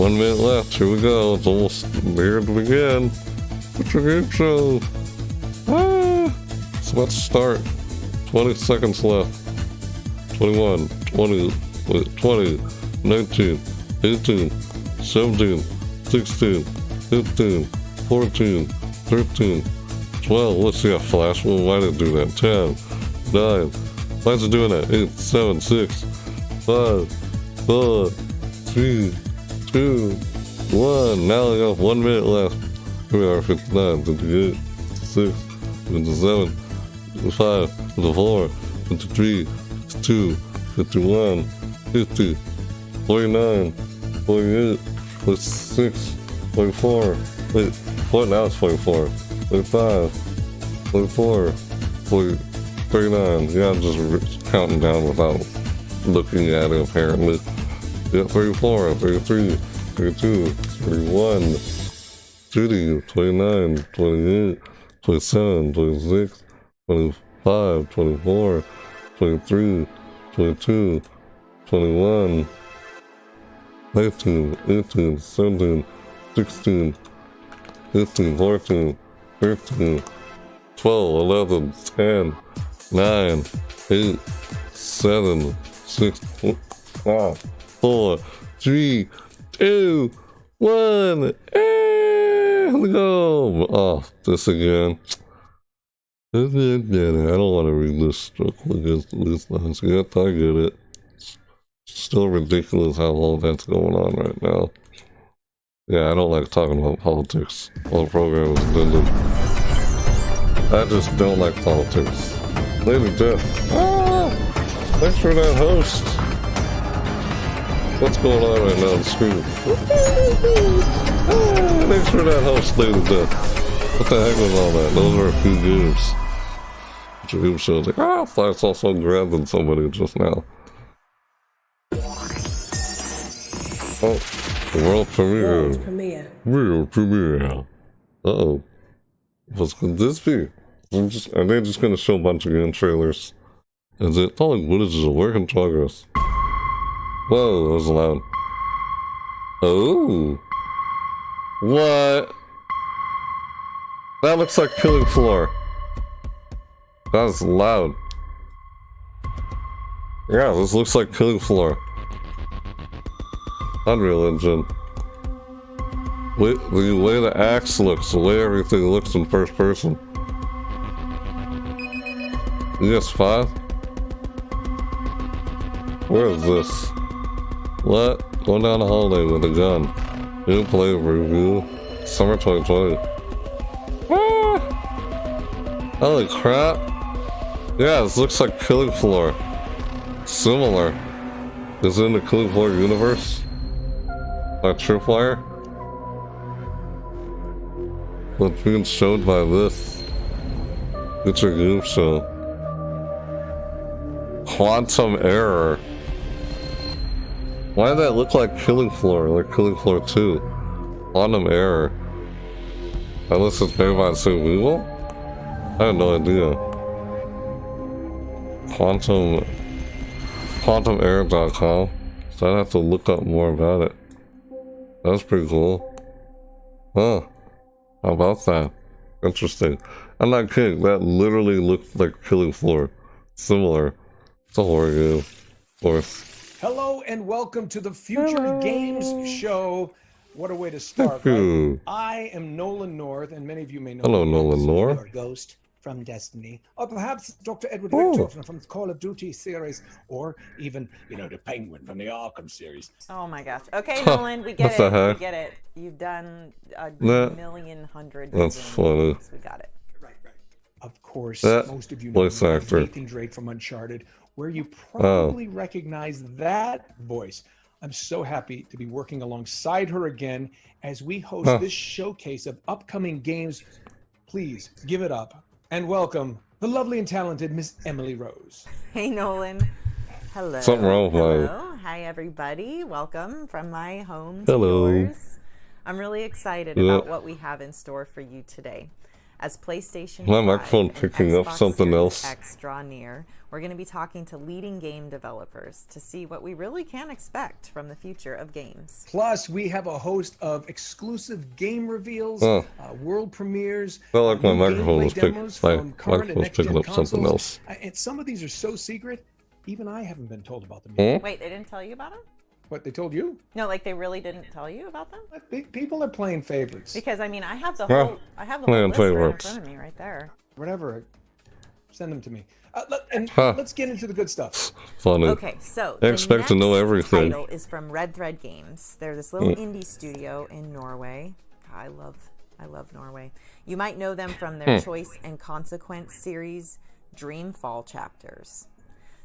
One minute left. Here we go. It's almost here to begin. Show. Ah, about to start. 20 seconds left. 21, 20, wait, 20, 19, 18, 17, 16, 15, 14, 13, 12. Let's see a flash. Well, why did it do that? 10, 9. Why is it doing that? 8, 7, 6, 5, 4, 3, 2, 1. Now we got one minute left. We are 59, 58, 56, 57, 55, 54, 53, 52, 51, 50, 49, 48, 46, 44, wait, what now it's 44, 45, 44, 40, 39. Yeah, I'm just counting down without looking at it apparently. Yeah, 34, 33, 32, 31, 30, 29, 28, 27, 26, 25, 24, 23, 22, 21, 19, 18, 17, 16, 15, 14, 15, 12, 11, 10, 9, 8, 7, 6, 5, 4, 3, 2, 1. And go. Oh, this again. This again. I don't want to read this struggle against these lines yet. I get it. It's still ridiculous how long that's going on right now. Yeah, I don't like talking about politics while the program is ended. I just don't like politics. Lady Death. Ah! Thanks for that host. What's going on right now on the screen? Ah, thanks for that host, Lady Death. What the heck was all that? Those are a few games. Which game shows like, ah, I thought I saw someone grabbing somebody just now. Oh, world premiere. World premiere. World premiere. Uh oh. What could this be? I'm just, are they just gonna show a bunch of game trailers? Is it following footage is a work in progress? Whoa, that was loud. Oh. What? That looks like Killing Floor. That's loud. Yeah, this looks like Killing Floor. Unreal Engine. The way the axe looks, the way everything looks in first person. ES5? Where is this? What? Going down a hallway with a gun. New play review. Summer 2020. Ah! Holy crap. Yeah, this looks like Killing Floor. Similar. Is it in the Killing Floor universe? Like Tripwire? What's being shown by this? It's a game show. Quantum Error. Why did that look like Killing Floor, like Killing Floor 2? Quantum Error. Unless it's made by people? I have no idea. Quantum... QuantumError.com. So I'd have to look up more about it. That's pretty cool. Huh. How about that? Interesting. I'm not kidding. That literally looked like Killing Floor. Similar. It's a horror game. Of course. Hello and welcome to the Future Games Show. What a way to start. Thank right? I am Nolan North, and many of you may know Hello, me Nolan as North. your Ghost from Destiny, or perhaps Dr. Edward Oh. Richtofen from the Call of Duty series, or even, you know, the Penguin from the Arkham series. Oh my gosh. Okay, Nolan, we get it. heck? We get it. You've done a That- million hundred. that's million funny. games. We got it. Right, right. Of course, That most of you know voice me as actor. Nathan Drake from Uncharted, where you Oh. probably recognize that voice. I'm so happy to be working alongside her again as we host Huh. this showcase of upcoming games. Please give it up and welcome the lovely and talented Miss Emily Rose. Hey, Nolan. Hello. Something wrong with my- Hello. Hi, everybody. Welcome from my home to Hello. yours. I'm really excited Yeah. about what we have in store for you today. As PlayStation My 5 microphone and picking up Xbox something Series else. X draw near, we're going to be talking to leading game developers to see what we really can expect from the future of games. Plus, we have a host of exclusive game reveals, Oh. uh, world premieres. Felt like uh, my microphone gameplay was pick- demos my from current microphone and was next-gen picking up something consoles. else. Uh, And some of these are so secret, even I haven't been told about them yet. Hmm? Wait, they didn't tell you about them? What they told you? No, like they really didn't tell you about them? Pe- People are playing favorites. Because I mean, I have the Well, whole I have the whole list right in front of me right there. Whatever. Send them to me. Uh, let, and Huh. let's get into the good stuff. Funny. Okay, so They the expect to know next everything. Title is from Red Thread Games. They're this little Hmm. indie studio in Norway. I love, I love Norway. You might know them from their Hmm. Choice and Consequence series, Dreamfall chapters.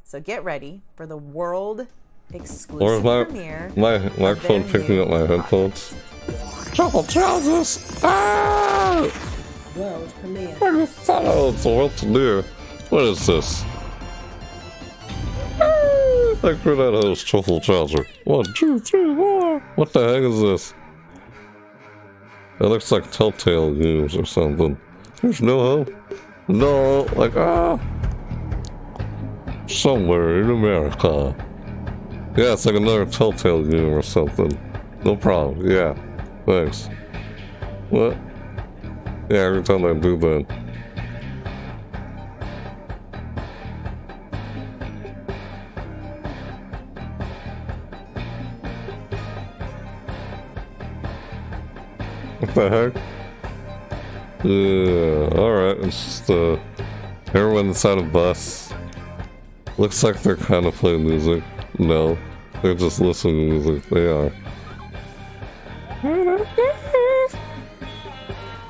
So get ready for the world Or exclusive is my my microphone their picking up my headphones? Trouble trousers! Ah! World premiere. Microphones! What to do? What is this? Ah! Like for that host truffle trouser. One, two, three, four. What the heck is this? It looks like Telltale Games or something. There's no hope. No, like ah. Somewhere in America. Yeah, it's like another Telltale game or something. No problem. Yeah. Thanks. What? Yeah, every time I do that. What the heck? Yeah, alright, it's just uh, everyone inside a bus. Looks like they're kind of playing music. No, they're just listening to music. They are.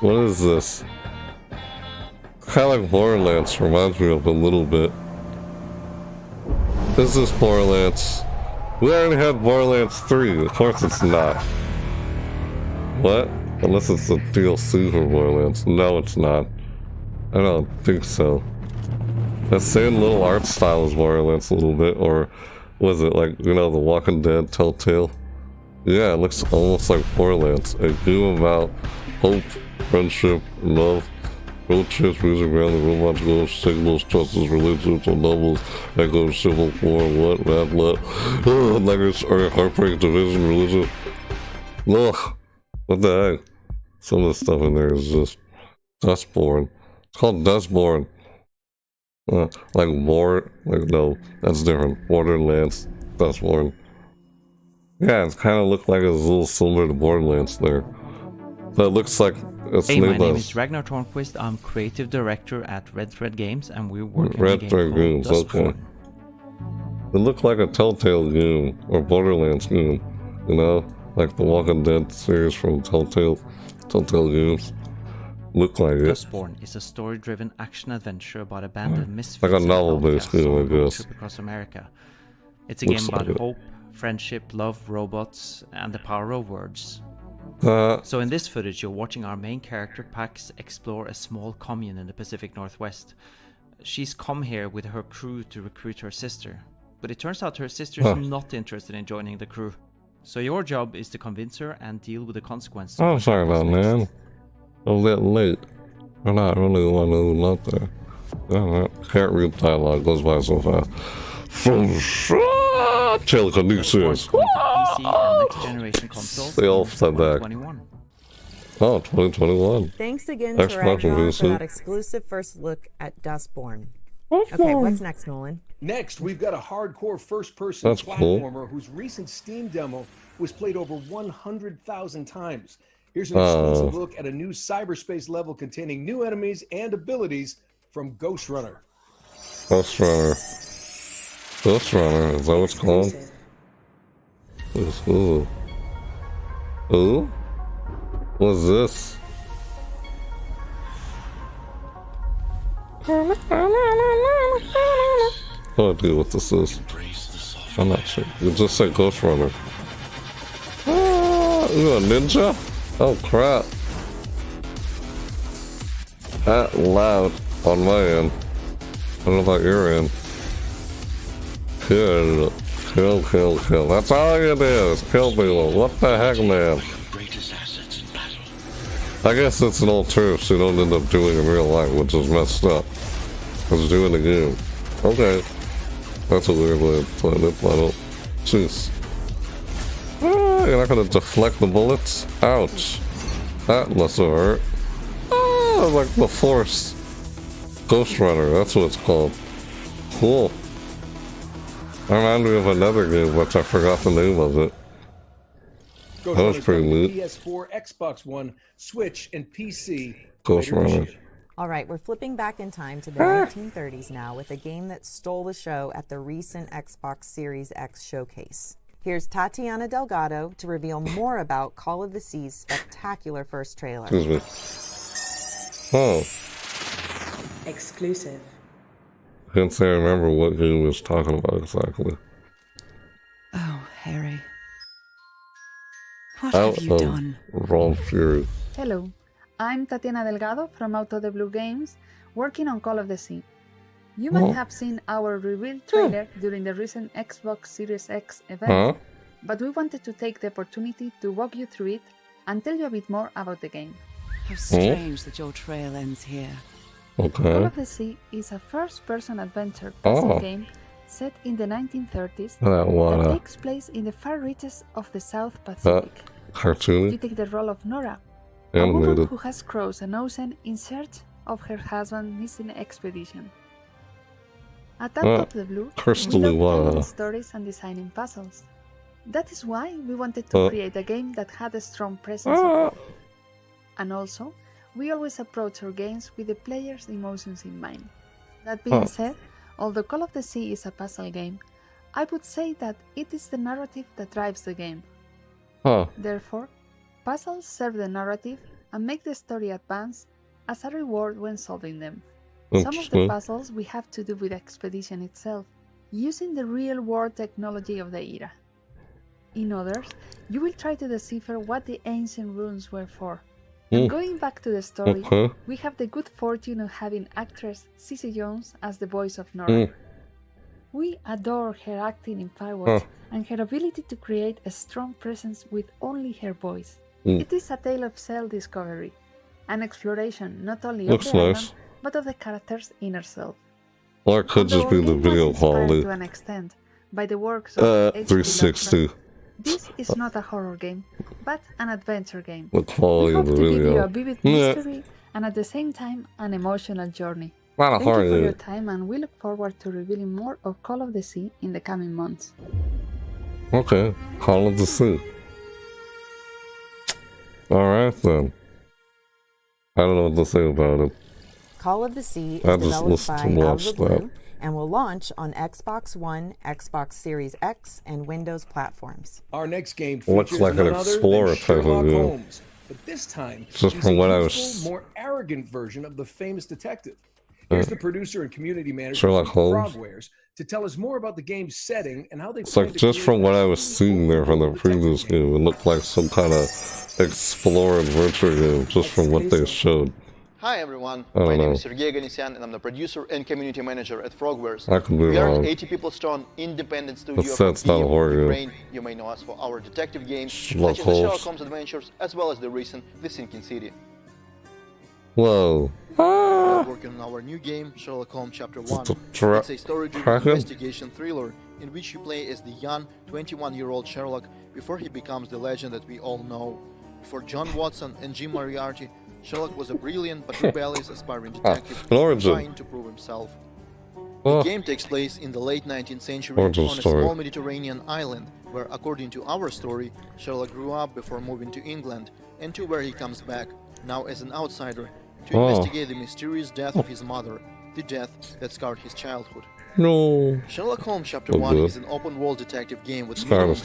What is this? Kind of like Borderlands reminds me of a little bit. This is Borderlands? We already had Borderlands 3. Of course it's not. What? Unless it's a DLC for Borderlands. No, it's not. I don't think so. That same little art style as Borderlands a little bit, or was it like, you know, The Walking Dead Telltale? Yeah, it looks almost like Borderlands. A game about hope, friendship, love, road trips, music around the robots, goes, signals, trusts, relationships, novels, echoes, civil war, what, bad blood, letters, or heartbreak, division, religion. Ugh, what the heck? Some of the stuff in there is just Dustborn. It's called Dustborn. Uh, like war, like no, that's different. Borderlands, Dustborn. Yeah, it's kind of looked like it's a little similar to Borderlands there. But it looks like it's Hey, my name is Ragnar Tornquist. I'm creative director at Red Thread Games, and we're working Red on Thread Games, okay. It looked like a Telltale game or Borderlands game, you know, like the Walking Dead series from Telltale, Telltale Games. Looked like it. Dustborn is a story-driven action-adventure about misfits Like a and novel-based outcasts game, on I a road guess. trip across America. It's a Looks game about like hope, friendship, love, robots, and the power of words. Uh, So in this footage, you're watching our main character Pax explore a small commune in the Pacific Northwest. She's come here with her crew to recruit her sister, but it turns out her sister is Huh. not interested in joining the crew. So your job is to convince her and deal with the consequences. I'm sorry about that, man. A little late. I'm not really the one who's nothing. there. Can't read dialogue, goes by so fast. From telekinesis. Dustborn's coming to PC and next generation consoles. They all in said that. 2021. Oh, 2021. Thanks again Xbox to Ragnar for that exclusive first look at Dustborn. Okay, what's next, Nolan? Next, we've got a hardcore first-person That's cool. platformer whose recent Steam demo was played over 100,000 times. Here's an Oh. exclusive look at a new cyberspace level containing new enemies and abilities from Ghost Runner. Ghost Runner. Ghost Runner, is that what it's called? Exclusive. Ooh. Ooh? What's this? No idea what this is. I'm not sure. It just say Ghost Runner. Ah, you a ninja? Oh crap. That loud on my end. I don't know about your end. Kill, kill, kill, kill. That's all it is. Kill people. What the heck, man? I guess it's an old alternative so you don't end up doing in real life, which is messed up. Because doing the game. Okay. That's a weird way of putting it, but I don't... Jeez. Ah, you're not gonna deflect the bullets? Ouch. That must have hurt. Ah, like the Force. Ghost Runner, that's what it's called. Cool. That reminded me of another game, which I forgot the name of it. Ghost That was pretty coming neat. PS4, Xbox One, Switch, and PC. Ghost later Runner. All right, we're flipping back in time to the 1930s now with a game that stole the show at the recent Xbox Series X showcase. Here's Tatiana Delgado to reveal more about Call of the Sea's spectacular first trailer. Excuse me. Oh, Exclusive. can't say I remember what he was talking about exactly. Oh, Harry. What Out have you of done? Raw Fury. Hello, I'm Tatiana Delgado from Out of the Blue Games, working on Call of the Sea. You might have seen our reveal trailer during the recent Xbox Series X event, Huh? but we wanted to take the opportunity to walk you through it and tell you a bit more about the game. How strange that your trail ends here. Okay. Call Okay. of the Sea is a first person adventure puzzle Oh. game set in the 1930s That that one, uh, takes place in the far reaches of the South Pacific. You take the role of Nora, a woman who has crossed an ocean in search of her husband's missing expedition. At Uh, of the Blue, crystally we love telling uh, stories and designing puzzles. That is why we wanted to Uh. create a game that had a strong presence. of both. And also, we always approach our games with the player's emotions in mind. That being said, although Call of the Sea is a puzzle game, I would say that it is the narrative that drives the game. Therefore, puzzles serve the narrative and make the story advance as a reward when solving them. Some of the puzzles we have to do with the expedition itself, using the real world technology of the era. In others, you will try to decipher what the ancient runes were for. And Mm. going back to the story, we have the good fortune of having actress Cissy Jones as the voice of Nora. Mm. We adore her acting in Firewatch Huh. and her ability to create a strong presence with only her voice. Mm. It is a tale of self discovery, an exploration not only Looks of the nice. island, but of the character's inner self. Or it could just be the our game was video quality. To an extent, by the works of Uh, 360. This is not a horror game, but an adventure game. The We quality hope of to the give you a video. vivid Yeah. mystery and at the same time an emotional journey. Not a Thank you horror for your time, and we look forward to revealing more of Call of the Sea in the coming months. Okay. Call of the Sea. Alright then. I don't know what to say about it. Call of the Sea is I just developed listened by to Out of watch the that. Blue and will launch on Xbox One, Xbox Series X, and Windows platforms. Our next game Looks features like an none other explorer type of Sherlock game. Holmes, but this time Just from a what I was- more arrogant version of the famous detective. Uh, Here's the producer and community manager Sherlock from Holmes. Frogwares to tell us more about the game's setting and how they. It's like just from what I was seeing there from the open-world previous game, it looked like some kind of explore adventure game just from what they showed. Hi everyone, my name is Sergey Ganisyan and I'm the producer and community manager at Frogwares. I could be we are an 80 people strong independent studio But from that's not a Kyiv, horror game. Ukraine. You may know us for our detective games Sherlock such as the Sherlock Holmes. Adventures as well as the recent The Sinking City. Whoa. We Ah! are working on our new game, Sherlock Holmes Chapter 1. the tra- it's a story-driven investigation thriller in which you play as the young 21-year-old Sherlock before he becomes the legend that we all know. For John Watson and Jim Moriarty, Sherlock was a brilliant but rebellious aspiring detective an trying to prove himself. Ah. The game takes place in the late 19th century on a small Mediterranean island where, according to our story, Sherlock grew up before moving to England and to where he comes back, now as an outsider, to Oh. investigate the mysterious death of his mother, the death that scarred his childhood. No. Sherlock Holmes Chapter Oh, 1 good. is an open-world detective game with minimum his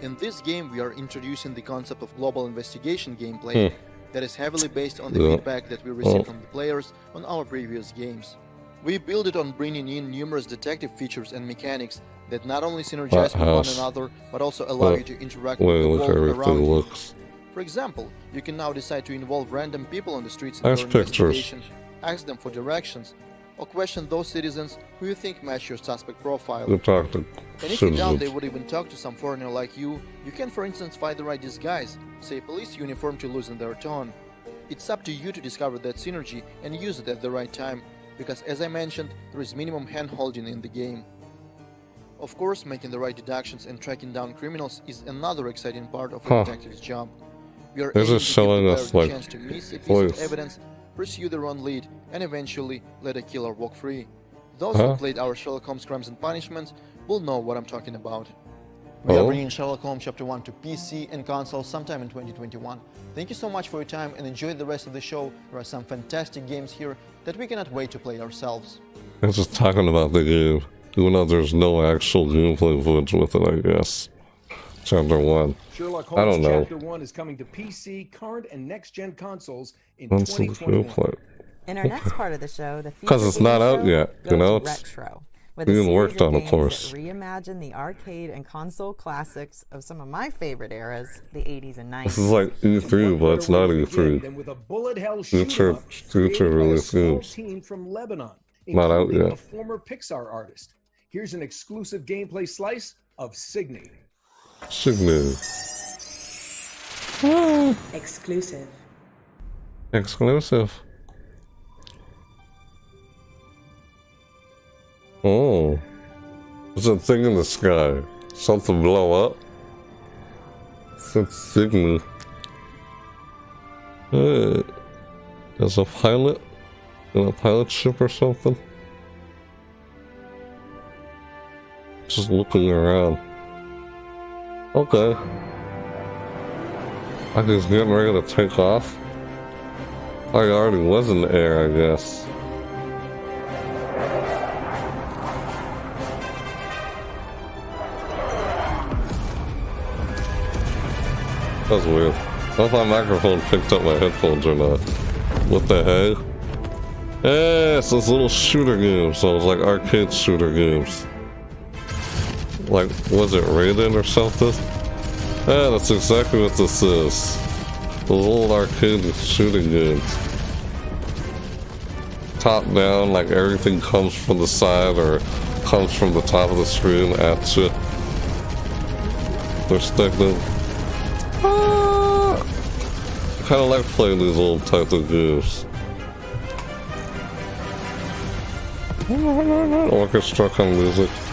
In this game, we are introducing the concept of global investigation gameplay Hmm. That is heavily based on the feedback that we received Oh. from the players on our previous games. We build it on bringing in numerous detective features and mechanics that not only synergize with one another, but also allow you to interact with the world around you. looks. For example, you can now decide to involve random people on the streets in your investigation, ask them for directions, or question those citizens who you think match your suspect profile. And if you doubt they would even talk to some foreigner like you, you can for instance find the right disguise, say police uniform to loosen their tone, It's up to you to discover that synergy and use it at the right time, because as I mentioned, there is minimum hand-holding in the game. Of course, making the right deductions and tracking down criminals is another exciting part of a Huh. detective's job. We are They're aiming just to give showing us, like, chance to miss a piece voice. of evidence, pursue the wrong lead, and eventually let a killer walk free. Those Huh? who played our Sherlock Holmes Crimes and Punishments will know what I'm talking about. We are Oh. bringing Sherlock Holmes Chapter 1 to PC and console sometime in 2021. Thank you so much for your time and enjoy the rest of the show. There are some fantastic games here that we cannot wait to play ourselves. They're just talking about the game, even though there's no actual gameplay footage with it, I guess. Chapter 1. Sherlock I don't know. Chapter 1 is coming to PC, current, and next gen consoles in What's the 2021. In our next part of the show, the 'Cause Future it's not out yet, you know, it's retro. With being a worked of on, of games course. That reimagine the arcade and console classics of some of my favorite eras, the 80s and 90s. This is like E3, but it's not E Begin E3. Then with a bullet hell Future- shoot 'em up future created by a release games. team from Lebanon, Not out yet. a former Pixar artist. Here's an exclusive gameplay slice of Signy. Signy. Exclusive. Exclusive. Oh. There's a thing in the sky. Something blow up. It's Signy. Hey. There's a pilot in a pilot ship or something. Just looking around. Okay. I just getting ready to take off. I already was in the air, I guess. That's weird. I don't know if my microphone picked up my headphones or not. What the heck? Hey, it's this little shooter game, so it's like arcade shooter games. Like, was it Raiden or something? Yeah, that's exactly what this is. Those old arcade shooting games. Top down, like everything comes from the side or comes from the top of the screen at you. Perspective. Ah, kind of like playing these old type of games. Orchestra kind of music.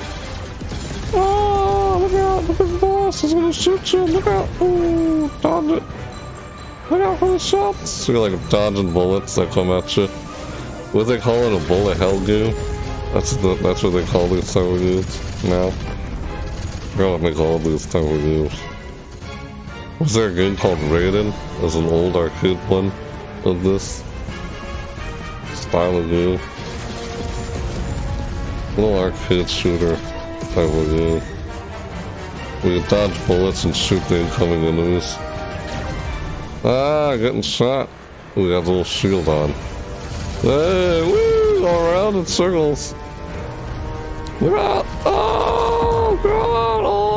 Look at boss! He's gonna shoot you! Look out! Ooh, dodge it! Look out for the shots! You're like dodging bullets that come at you. What they call it? A bullet hell game? That's the, that's what they call these type of games now. I what they call these of games. Was there a game called Raiden? As an old arcade one of this style of game. Little arcade shooter type of game. We can dodge bullets and shoot the incoming enemies. Ah, getting shot. We got a little shield on. Hey, woo! All around in circles. Look out! Oh, God! Oh!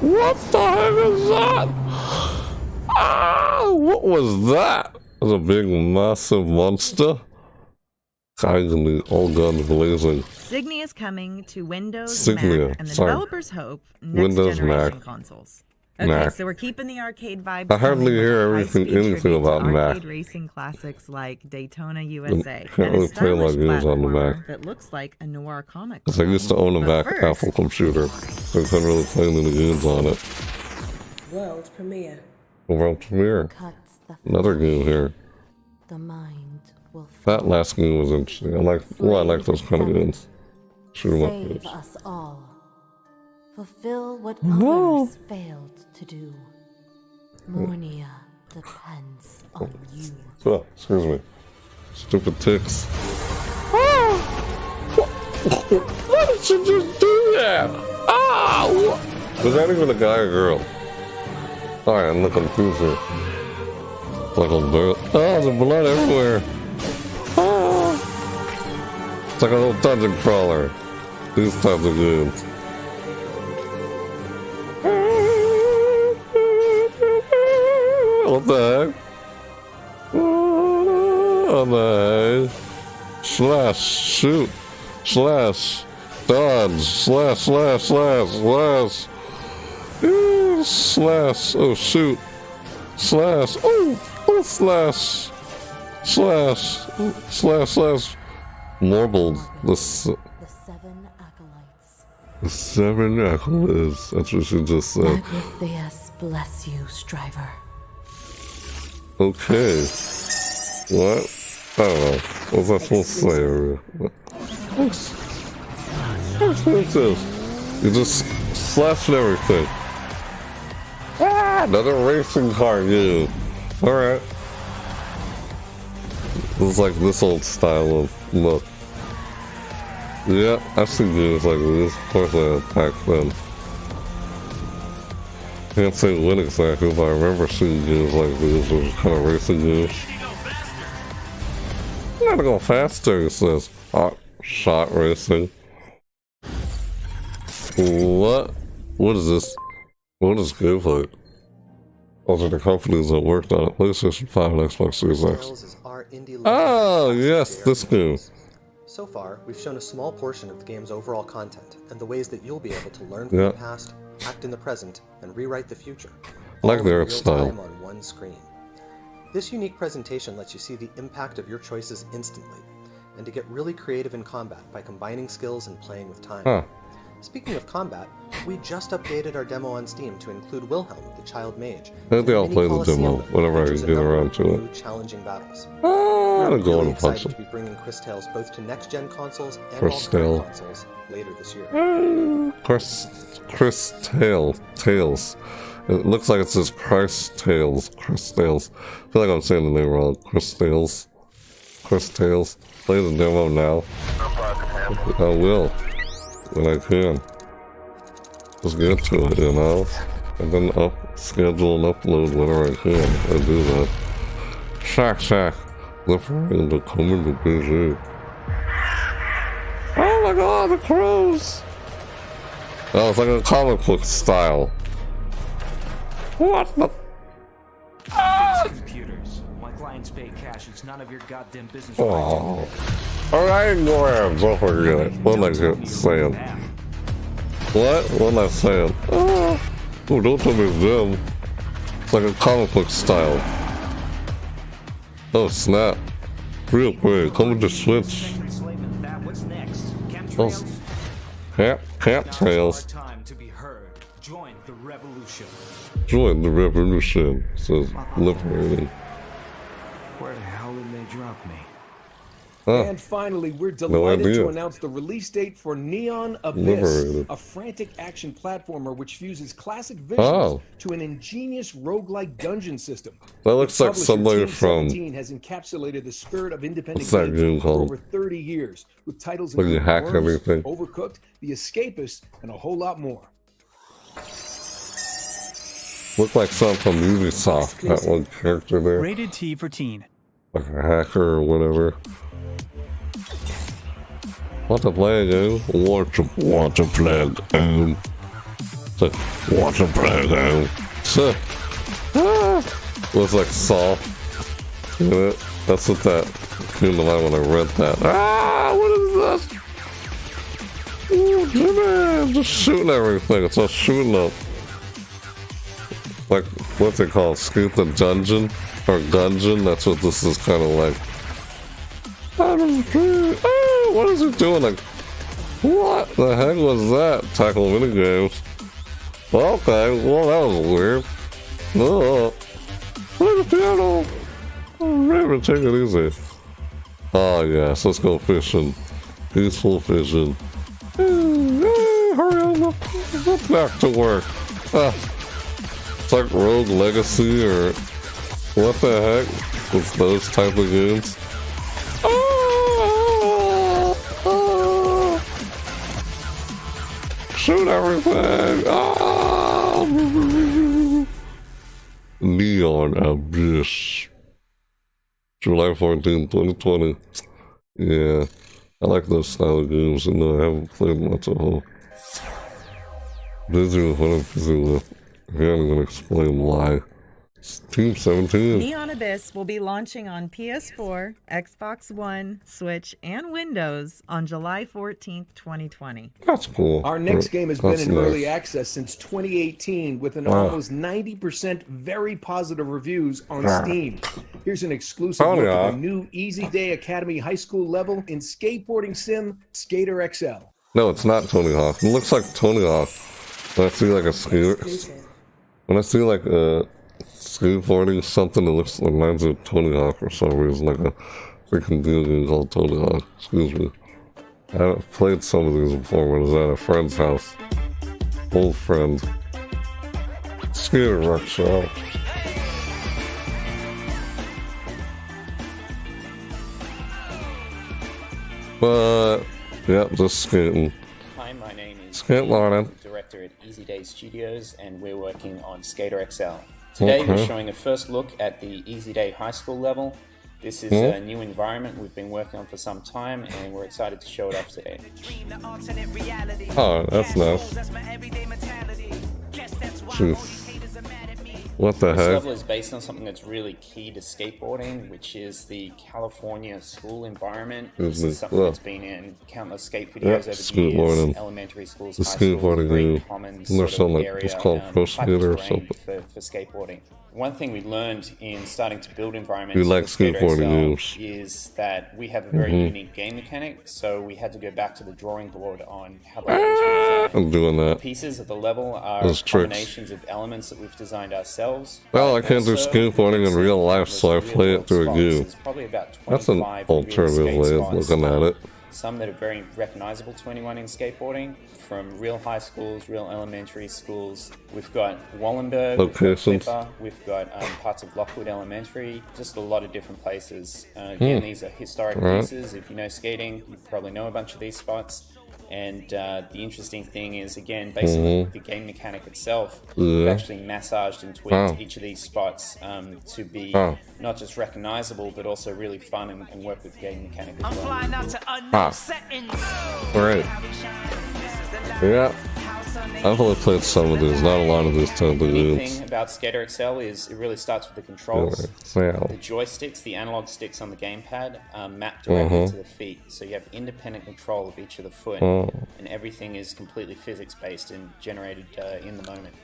What the heck is that? Ah, what was that? It was a big, massive monster. Kindly, all guns blazing. Signia is coming to Windows, Signia, Mac, and the sorry. developers hope next Windows, generation Mac. consoles. Okay, Mac. so we're keeping the arcade vibes. I hardly hear everything- anything tribute to about Mac. Arcade racing classics like Daytona USA. can't really play a lot games on the Mac. That looks like a noir comic. Because I used to own a But Mac first- Apple computer. So I couldn't really play any games on it. World premiere. World premiere. Cuts the Another game here. the mind will That last game was interesting. I like, well, I like those kind of games. Shoot 'em up save games. us all. Fulfill what No. others failed to do. Mornia depends on you. Oh, excuse me. Stupid ticks. Ah! What, why did you just do that? Ah! Was that even a guy or girl? Sorry, I'm looking confused here. Like a bird. Oh, there's blood everywhere. It's like a little dungeon crawler. These types of games. What the heck? The heck? Slash, shoot, slash, dodge, slash, slash, slash, slash. Oh, slash. Oh, shoot. Slash. Oh, oh, slash. Slash. Slash, slash. Morbid. The, The seven acolytes. the seven acolytes. That's what she just said. Magnifius bless you, Striver. Okay. What? I don't know. What's that supposed to say? What? What's what's this? You just slashed everything. Ah, another racing car, you. Alright. This is like this old style of look. Yeah, I've seen games like this. Of course I had back then. Can't say when exactly, but I remember seeing games like this, which kind of racing games. You gotta go faster, it says. Hot shot racing. What? What is this? What is gameplay? Those are the companies that worked on it. PlayStation 5 and Xbox Series X. Our indie Oh, yes, this game. So far, we've shown a small portion of the game's overall content and the ways that you'll be able to learn from Yeah. the past, act in the present, and rewrite the future. I like all the in style. on one screen. This unique presentation lets you see the impact of your choices instantly, and to get really creative in combat by combining skills and playing with time. Huh. Speaking of combat, we just updated our demo on Steam to include Wilhelm, the child mage. I think and I'll Mini play the demo that whenever I features a get number around to new it. challenging battles. Ah, We're I'll go really and excited it. to be bringing Cris Tales both to next-gen consoles and Chris all Tale. consoles later this year. Ah, Chris, Chris Tail, Tails. It looks like it says Chris Tails, Chris Tails. I feel like I'm saying the name wrong. Chris Tails, Chris Tails. Play the demo now. I will, when I can. Just get to it, you know? And then up, schedule and upload whenever I can. I do that. Shack Shack. The coming to busy. Oh my god, the crows! Oh, it's like a comic book style. What the? computers. Pay cash. It's none of your goddamn business. Oh. Alright, go ahead. Don't forget it. What am I saying? What? What am I saying? Oh, oh don't tell me it's them. It's like a comic book style. Oh, snap. Real quick, come with the switch. That what's next? Oh, camp, camp trails. our time to be heard. Join the revolution. Join the revolution, says liberating. Where the hell did they drop me? Huh. And finally, we're delighted idea. to announce the release date for Neon Abyss, Liberated. a frantic action platformer which fuses classic visuals Oh. to an ingenious roguelike dungeon system. That looks like somebody from 17 has encapsulated the spirit of independent What's that games game for over 30 years, with titles Where you including hack Worms, everything. Overcooked, The Escapist, and a whole lot more. Look like something from Ubisoft. That one character there. Rated T for teen. Like a hacker or whatever. Want to play a game? Want to, want to play a game? So, want to play a game? So, ah, looks like Saw. You know, that's what that came to mind when I read that. Ah, what is this? Ooh, Jimmy, just shooting everything. It's all shooting up. Like, what they call? Escape the dungeon? Or dungeon? That's what this is kind of like. Ah, what is it doing? Like, what the heck was that? Tackle minigames. Okay, well, that was weird. Oh, at the piano. Man, take it easy. Oh, yes, let's go fishing. Peaceful fishing. Hmm, eh, Hurry get back to work. Ah, like Rogue Legacy or what the heck? It's those type of games. Ah. Shoot everything! Neon Abyss. July 14, 2020. Yeah, I like those style of games, and I haven't played much of them. Busy with what I'm busy with. I can't even explain why. Team 17. Neon Abyss will be launching on PS4, Xbox One, Switch, and Windows on July 14th, 2020. That's cool. Our next uh, game has been That's in early access since 2018 with an Wow. almost 90% very positive reviews on Wow. Steam. Here's an exclusive Oh, look yeah. at the new Easy Day Academy high school level in skateboarding sim Skater XL. No, it's not Tony Hawk. It looks like Tony Hawk. When I see like a scooter, Exclusive. When I see like a skateboarding something that looks reminds me of Tony Hawk for some reason, like a freaking video game called Tony Hawk. Excuse me. I haven't played some of these before when I was at a friend's house. Old friend. Skater workshop. But, yep, just skating. Hi, my name is Skate Lauren. I'm director at Easy Day Studios, and we're working on Skater XL. Today, we're showing a first look at the Easy Day High School level. This is a new environment we've been working on for some time, and we're excited to show it off today. Oh, that's nice. Jeez. What the This heck? level is based on something that's really key to skateboarding, which is the California school environment. This is something that's been in countless skate videos over the years. Elementary schools, The high schools, very common sort there's of like- area, it's called um, Pro Skater or something. For, for skateboarding. One thing we learned in starting to build environments We like for skateboarding is that we have a very Mhm. unique game mechanic, so we had to go back to the drawing board on how the levels. I'm doing that. Pieces of the level are Those tricks. combinations of elements that we've designed ourselves. Well, I can't do skateboarding in real life, so I play it through a game. There's probably about That's an alternative way of looking at it. Some that are very recognizable to anyone in skateboarding, from real high schools, real elementary schools. We've got Wallenberg, we've got Locations. Clipper, we've got um, parts of Lockwood Elementary, just a lot of different places. Uh, again, Hmm. these are historic Right. pieces. If you know skating, you probably know a bunch of these spots. And uh, the interesting thing is, again, based on Mhm. the game mechanic itself, Yeah. we've actually massaged and tweaked Wow. each of these spots um, to be Wow. not just recognizable, but also really fun and, and work with the game mechanic as well. Ah. Great. Yeah. I've only played some of these, not a lot of these of The thing about Skater XL is it really starts with the controls. Yeah. The joysticks, the analog sticks on the gamepad, um, map directly Uh-huh. to the feet, so you have independent control of each of the foot, Oh. and everything is completely physics based and generated uh, in the moment.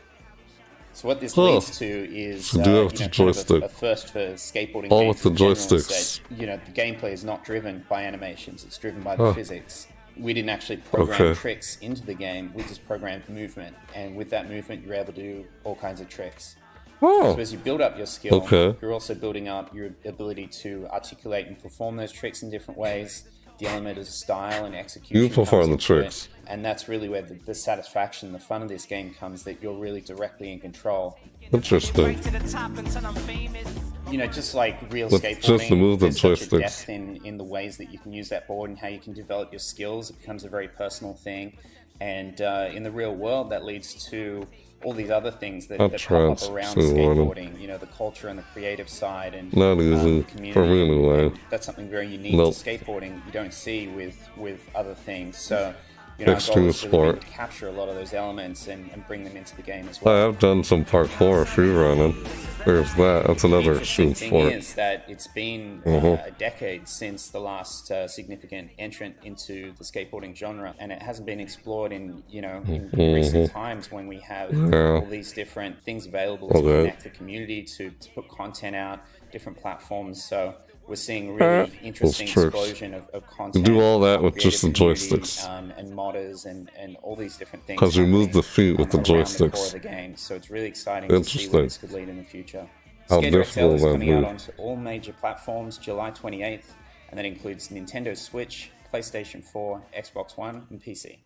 So what this Huh. leads to is uh, do you have know, the kind of a- A, first for skateboarding. All with the in general, is joysticks. that, you know, the gameplay is not driven by animations; it's driven by the Huh. physics. We didn't actually program Okay. tricks into the game; we just programmed movement, and with that movement, you're able to do all kinds of tricks. Oh. So as you build up your skill, Okay. you're also building up your ability to articulate and perform those tricks in different ways. The element of style and execution. You perform the into it, tricks. and that's really where the, the satisfaction, the fun of this game comes. That you're really directly in control. Interesting. You know, just like real skateboarding, just the there's such a depth in, in the ways that you can use that board and how you can develop your skills. It becomes a very personal thing. And uh, in the real world, that leads to all these other things that, That pop up around skateboarding. You know, the culture and the creative side, and um, the for community. That's something very unique Nope. to skateboarding. You don't see with with other things. So. You know, Extreme sport. capture a lot of those elements and, and bring them into the game as well. I have done some parkour free running. There's that. That's another extreme thing sport. is that it's been uh, Mhm. a decade since the last uh, significant entrant into the skateboarding genre, and it hasn't been explored in you know in Mhm. recent times when we have Yeah. all these different things available to connect the community, to, to put content out, different platforms. So we're seeing really Uh, interesting those tricks. explosion of, of content. do all that with just the joysticks. um, and modders and, and all these different things. Because you move the feet with the around the joysticks. the game. So it's really exciting to see Interesting. where this could lead in the future. How Skater XL difficult is that coming out onto all major platforms July 28th, and that includes Nintendo Switch, PlayStation 4, Xbox One, and PC.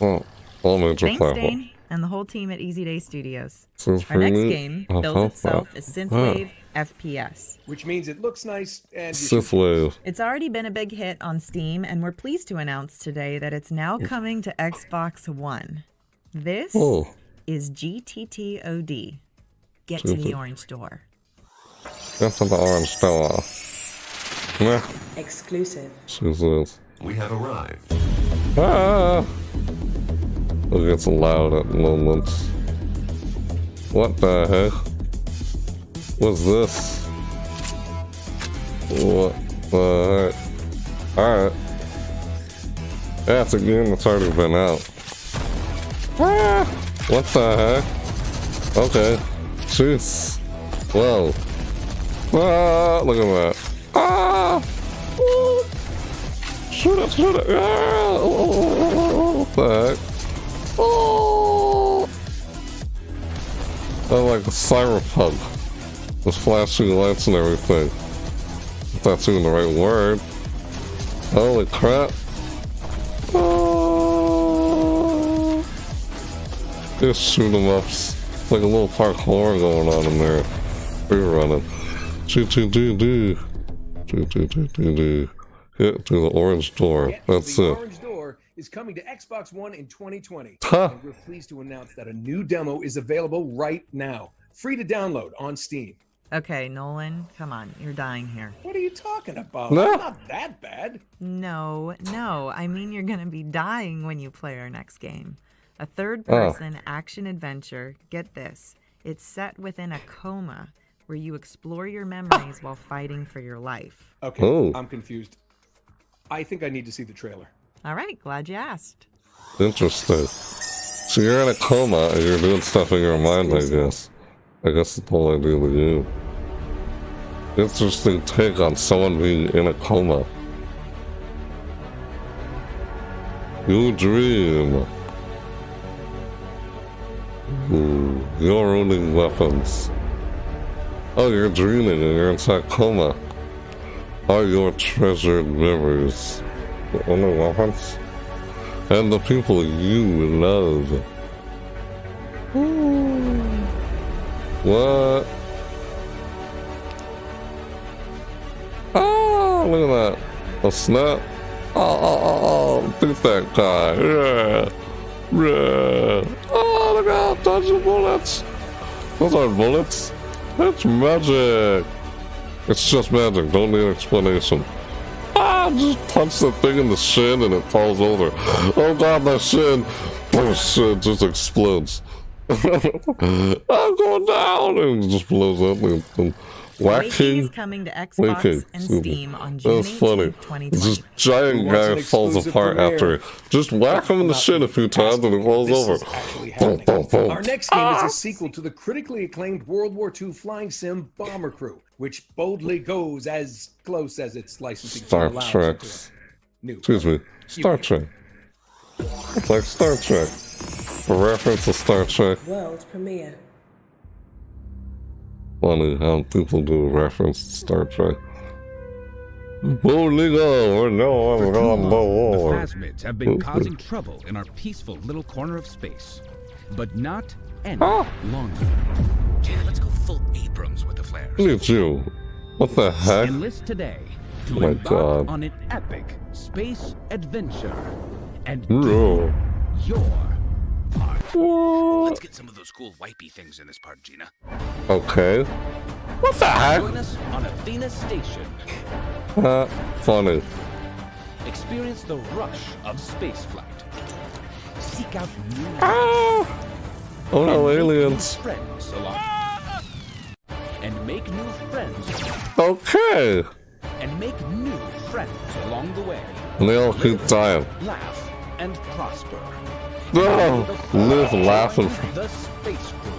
Well, all major Thanks, platforms. Dane, and the whole team at Easy Day Studios. Sounds Our next game I'll bills help itself that. as Synthwave FPS. Which means it looks nice and you Sith should- Wave. It's already been a big hit on Steam, and we're pleased to announce today that it's now coming to Xbox One. This Oh. is GTTOD. Get to the orange door. That's on the orange door. Yeah, Exclusive. she's. We have arrived. Ah! It gets loud at moments. What the heck? What's this? What the heck? Alright. Yeah, it's a game that's already been out. Ah, what the heck? Okay. Jeez. Whoa. Ah, look at that. Ah! Shoot it, shoot it. Ah! Oh, what the heck? Oh! I like the cyberpunk. With flashing lights and everything. If that's even the right word. Holy crap. Oh. Just shoot 'em ups. Like a little parkour going on in there. We're running. Do do do do. Do do do do do. Get to the orange door. That's it. Orange Door is coming to Xbox One in 2020. Huh. And we're pleased to announce that a new demo is available right now, free to download on Steam. Okay, Nolan, come on. You're dying here. What are you talking about? No. I'm not that bad. No, no. I mean, you're going to be dying when you play our next game. A third Oh. person action adventure. Get this it's set within a coma where you explore your memories while fighting for your life. Okay, Oh. I'm confused. I think I need to see the trailer. All right, glad you asked. Interesting. So you're in a coma and you're doing stuff in your mind, I guess. I guess that's the whole idea with you. Interesting take on someone being in a coma. You dream. Ooh, you're owning weapons. Oh, you're dreaming and you're inside a coma. Are your treasured memories the only weapons? And the people you love. Ooh. What? Oh, look at that. A snap. Oh, oh, oh, oh. Beat that guy. Yeah. Yeah. Oh, look out. Dodging bullets. Those aren't bullets. That's magic. It's just magic. Don't need explanation. Ah, just punch the thing in the shin and it falls over. Oh god, my shin. Oh shit, just explodes. I'm going down and it just blows up and, and Waking whacking. is coming to Xbox Waking. and Steam on June was funny. 18th, 2020. This giant guy falls apart premiere? after. It. Just whack him in the shin a few times and it falls over. Boom, boom, boom. Our next game is a sequel to the critically acclaimed World War II flying sim Bomber Crew, which boldly goes as close as its licensing Star allows Trek. New. Excuse me. Star Trek. It's like Star Trek. A reference to Star Trek. World premiere. Funny how people do a reference to Star Trek. Boldly go, or no, I'm For too going long, the Phasmids have been mm-hmm. causing trouble in our peaceful little corner of space. But not any Ah. longer. Jay, let's go full Abrams with the flares. Look at you. What the heck? Enlist today to Oh my embark God. on an epic space adventure and Bro. do your What? Let's get some of those cool wipey things in this part, Gina. Okay. What the heck? Join us on Athena Station. Uh, funny. Experience the rush of spaceflight. Seek out new Ah! Oh no, aliens. friends. And make new friends. Okay. And make new friends along the way. And they all keep dying. Laugh and prosper. No! Live laughing. The space crew.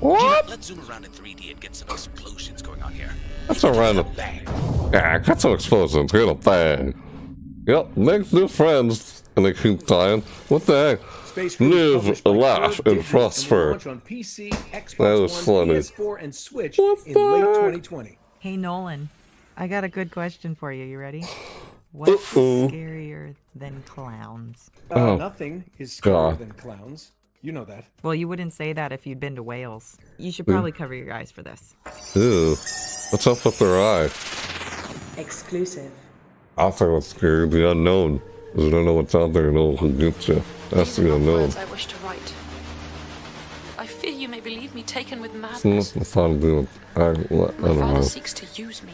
What? Let's zoom around in 3D and get some explosions going on here. That's a random. Yeah, got some explosions. Get a bang. Yep, make new friends. And they keep dying. What the heck? Space Live, laugh, and Digital and prosper. on PC, Xbox That was One, funny. PS4, and Switch in late 2020. Hey, Nolan, I got a good question for you. You ready? What's Uh-oh. scarier than clowns? Uh, Oh, nothing is scarier God. than clowns. You know that. Well, you wouldn't say that if you'd been to Wales. You should probably cover your eyes for this. Ew. What's up with their eye? Exclusive. I think what's scary, the unknown. Because you don't know what's out there, no one can get you. That's the unknown. I wish to write. I fear you may believe me taken with It's madness. nothing fun to do. I, I My don't father know. seeks to use me.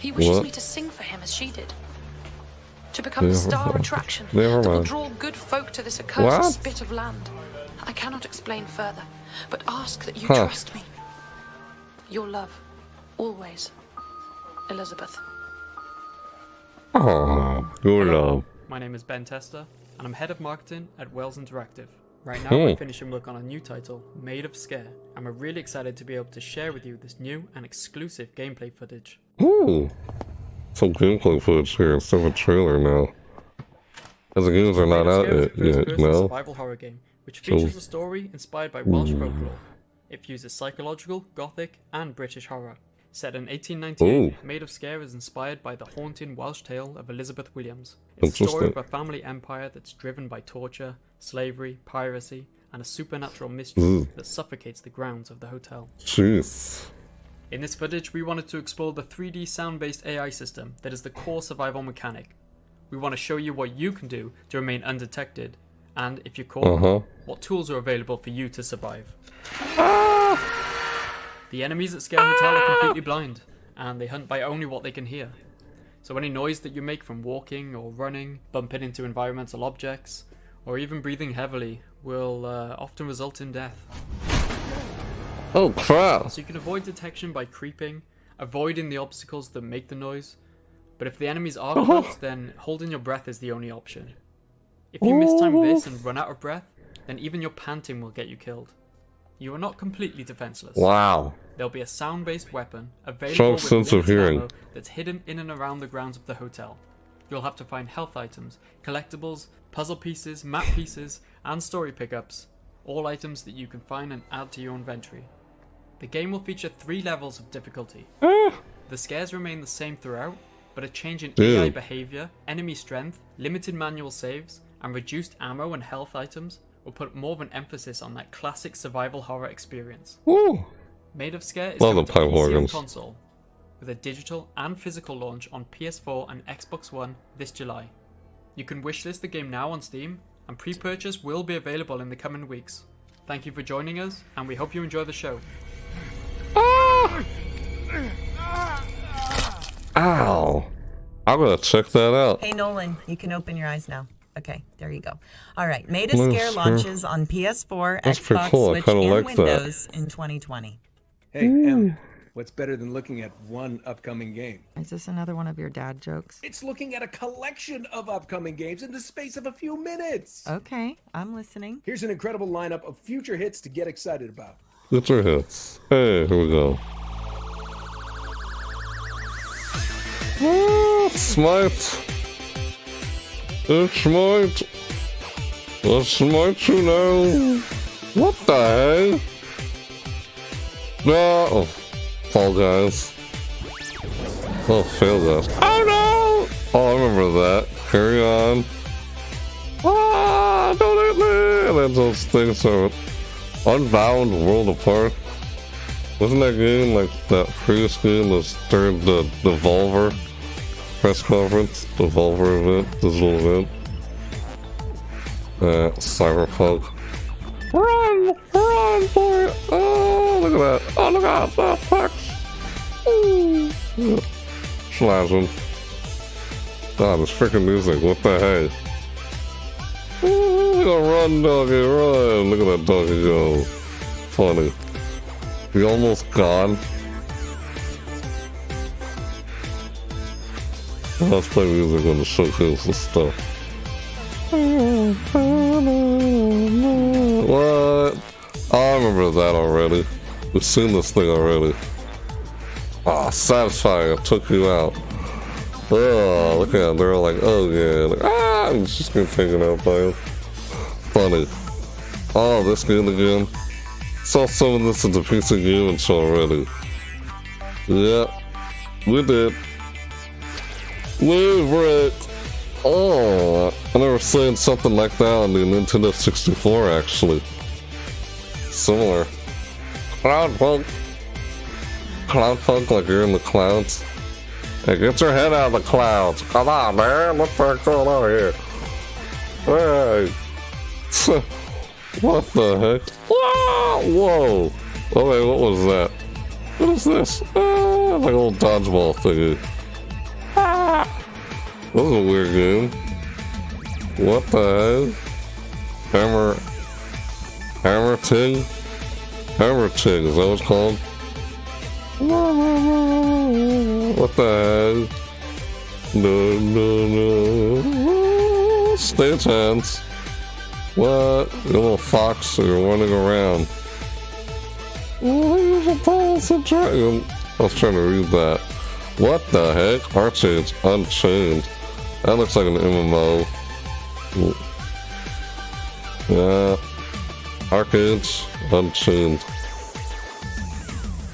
He wishes What? me to sing for him as she did. To become the star mind. attraction Never that will mind. draw good folk to this accursed What? spit of land. I cannot explain further, but ask that you Huh. trust me. Your love, Always. Elizabeth. Oh, your love. My name is Ben Tester, and I'm head of marketing at Wales Interactive. Right now, we're finishing work on a new title, Maid of Sker, and we're really excited to be able to share with you this new and exclusive gameplay footage. Ooh. Some gameplay footage here instead of a trailer now. As the games are not out yet, yet no? survival horror game, which So- features a story inspired by Welsh folklore. It fuses psychological, gothic, and British horror. Set in 1898, Ooh. Maid of Sker is inspired by the haunting Welsh tale of Elizabeth Williams. It's a story of a family empire that's driven by torture, slavery, piracy, and a supernatural mystery Ooh. that suffocates the grounds of the hotel. Jeez. In this footage, we wanted to explore the 3D sound-based AI system that is the core survival mechanic. We want to show you what you can do to remain undetected, and if you're caught, Uh-huh. what tools are available for you to survive. The enemies at Sker Hotel are completely blind, and they hunt by only what they can hear. So any noise that you make from walking or running, bumping into environmental objects, or even breathing heavily will uh, often result in death. Oh crap! So you can avoid detection by creeping, avoiding the obstacles that make the noise. But if the enemies are Oh. close, then holding your breath is the only option. If you mistime this and run out of breath, then even your panting will get you killed. You are not completely defenseless. Wow. There'll be a sound-based weapon available Strong with sense of hearing. ammo that's hidden in and around the grounds of the hotel. You'll have to find health items, collectibles, puzzle pieces, map pieces, and story pickups, all items that you can find and add to your inventory. The game will feature three levels of difficulty. Ah. The scares remain the same throughout, but a change in AI behavior, enemy strength, limited manual saves, and reduced ammo and health items will put more of an emphasis on that classic survival horror experience. Woo! Maid of Sker is Love coming to pipe PC and console, with a digital and physical launch on PS4 and Xbox One this July. You can wishlist the game now on Steam, and pre-purchase will be available in the coming weeks. Thank you for joining us, and we hope you enjoy the show. Ah! Ow. I'm gonna check that out. Hey Nolan, you can open your eyes now. Okay, there you go. All right, Maid of Maid of Sker Sker. launches on PS4, That's pretty Xbox, cool. I Switch, and like that. Windows in 2020. Hey, Em, what's better than looking at one upcoming game? Is this another one of your dad jokes? It's looking at a collection of upcoming games in the space of a few minutes. Okay, I'm listening. Here's an incredible lineup of future hits to get excited about. Get your hits. Hey, here we go. Ah, Smite. It's Smite. Let's smite you now. What the heck? No. Oh, Fall Guys. Oh, Fail Guys. Oh no! Oh, I remember that. Carry on. Ah, don't hit me! And then those things are Unbound World Apart. Wasn't that game like that previous game was during the Devolver press conference? Devolver event, digital event. Uh, Cyberpunk. Run! Run for it! Oh, look at that! Oh, look at that! Facts! Ooh! Yeah. Slashing. God, this freaking music, what the heck? Ooh, gonna run, doggy, run! Look at that doggy go. Funny. We almost gone. Let's play music on the showcase and stuff. What? Oh, I remember that already. We've seen this thing already. Ah, satisfying. I took you out. Oh, look at. They're all like, oh yeah. Like, ah, I'm just gonna take it out by him. Funny. Oh, this game again. Saw some of this in the PC Gaming Show already. Yeah, we did. We it! Oh, I never seen something like that on the Nintendo 64 actually. Similar. Cloudpunk. Cloud punk like you're in the clouds. Hey, get your head out of the clouds. Come on, man. What's going on here? Hey. what the heck? Whoa! Whoa! Okay, what was that? What is this? Ah, like a little dodgeball thingy. That was a weird game. What the heck? Hammer. Hammerting? Hammer Ting, is that what it's called? What the heck? No, no, no. Stay tense. What? You little fox, you're running around. I was trying to read that. What the heck? Archade's Unchained. That looks like an MMO. Yeah. Arcades Unchained.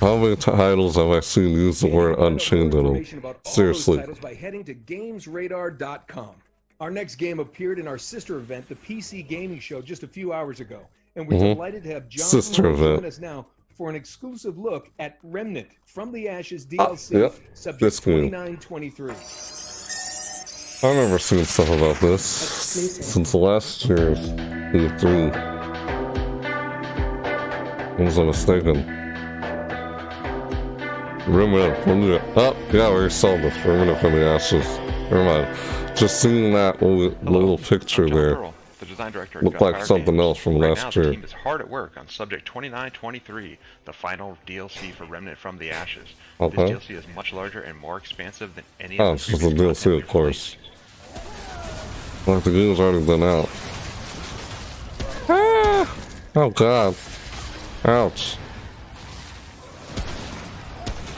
How many titles have I seen use the word Unchained in them? All Seriously. by heading to GamesRadar.com. Our next game appeared in our sister event, the PC Gaming Show, just a few hours ago, and we're Mhm. delighted to have John join us now for an exclusive look at Remnant from the Ashes Ah, DLC, yep. subject This 2923. I remember seeing stuff about this since last year's E3. Was I mistaken? Remnant from the oh yeah, we already saw this Remnant from the Ashes. Never mind. Just seeing that little, little picture there the design director looked like something Games. else from right last now, the year. team is hard at work on Subject 2923, the final DLC for Remnant from the Ashes. Okay. This DLC is much larger and more expansive than any Oh, of it's the just a previous DLC, of course. Like the game's already been out. Ah! Oh god. Ouch.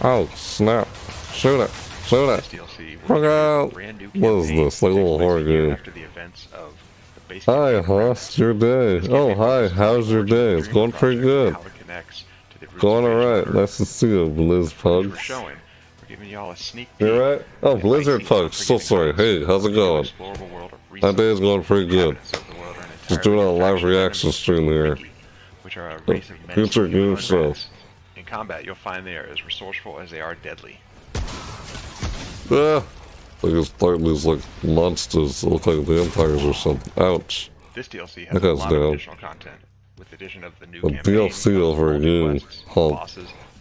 Oh, snap. Shoot it. Shoot it. Fuck out. What is this? Like a little horror game. Hi, Host. Your day. Oh, hi. How's your day? It's going pretty good. Going alright. Nice to see you, Blizz we're Pugs. showing. We're giving y'all a sneak peek. You alright? Oh, Blizzard Pugs. So sorry. Hey, how's it going? That day's going pretty good. Just doing a live reaction stream here. which are a race of Future game run In combat, you'll find they are as resourceful as they are deadly. Ah, like it's like these like monsters that look like vampires or something. Ouch. This DLC That has a lot of additional content, with the addition of the new A campaign, DLC over a game called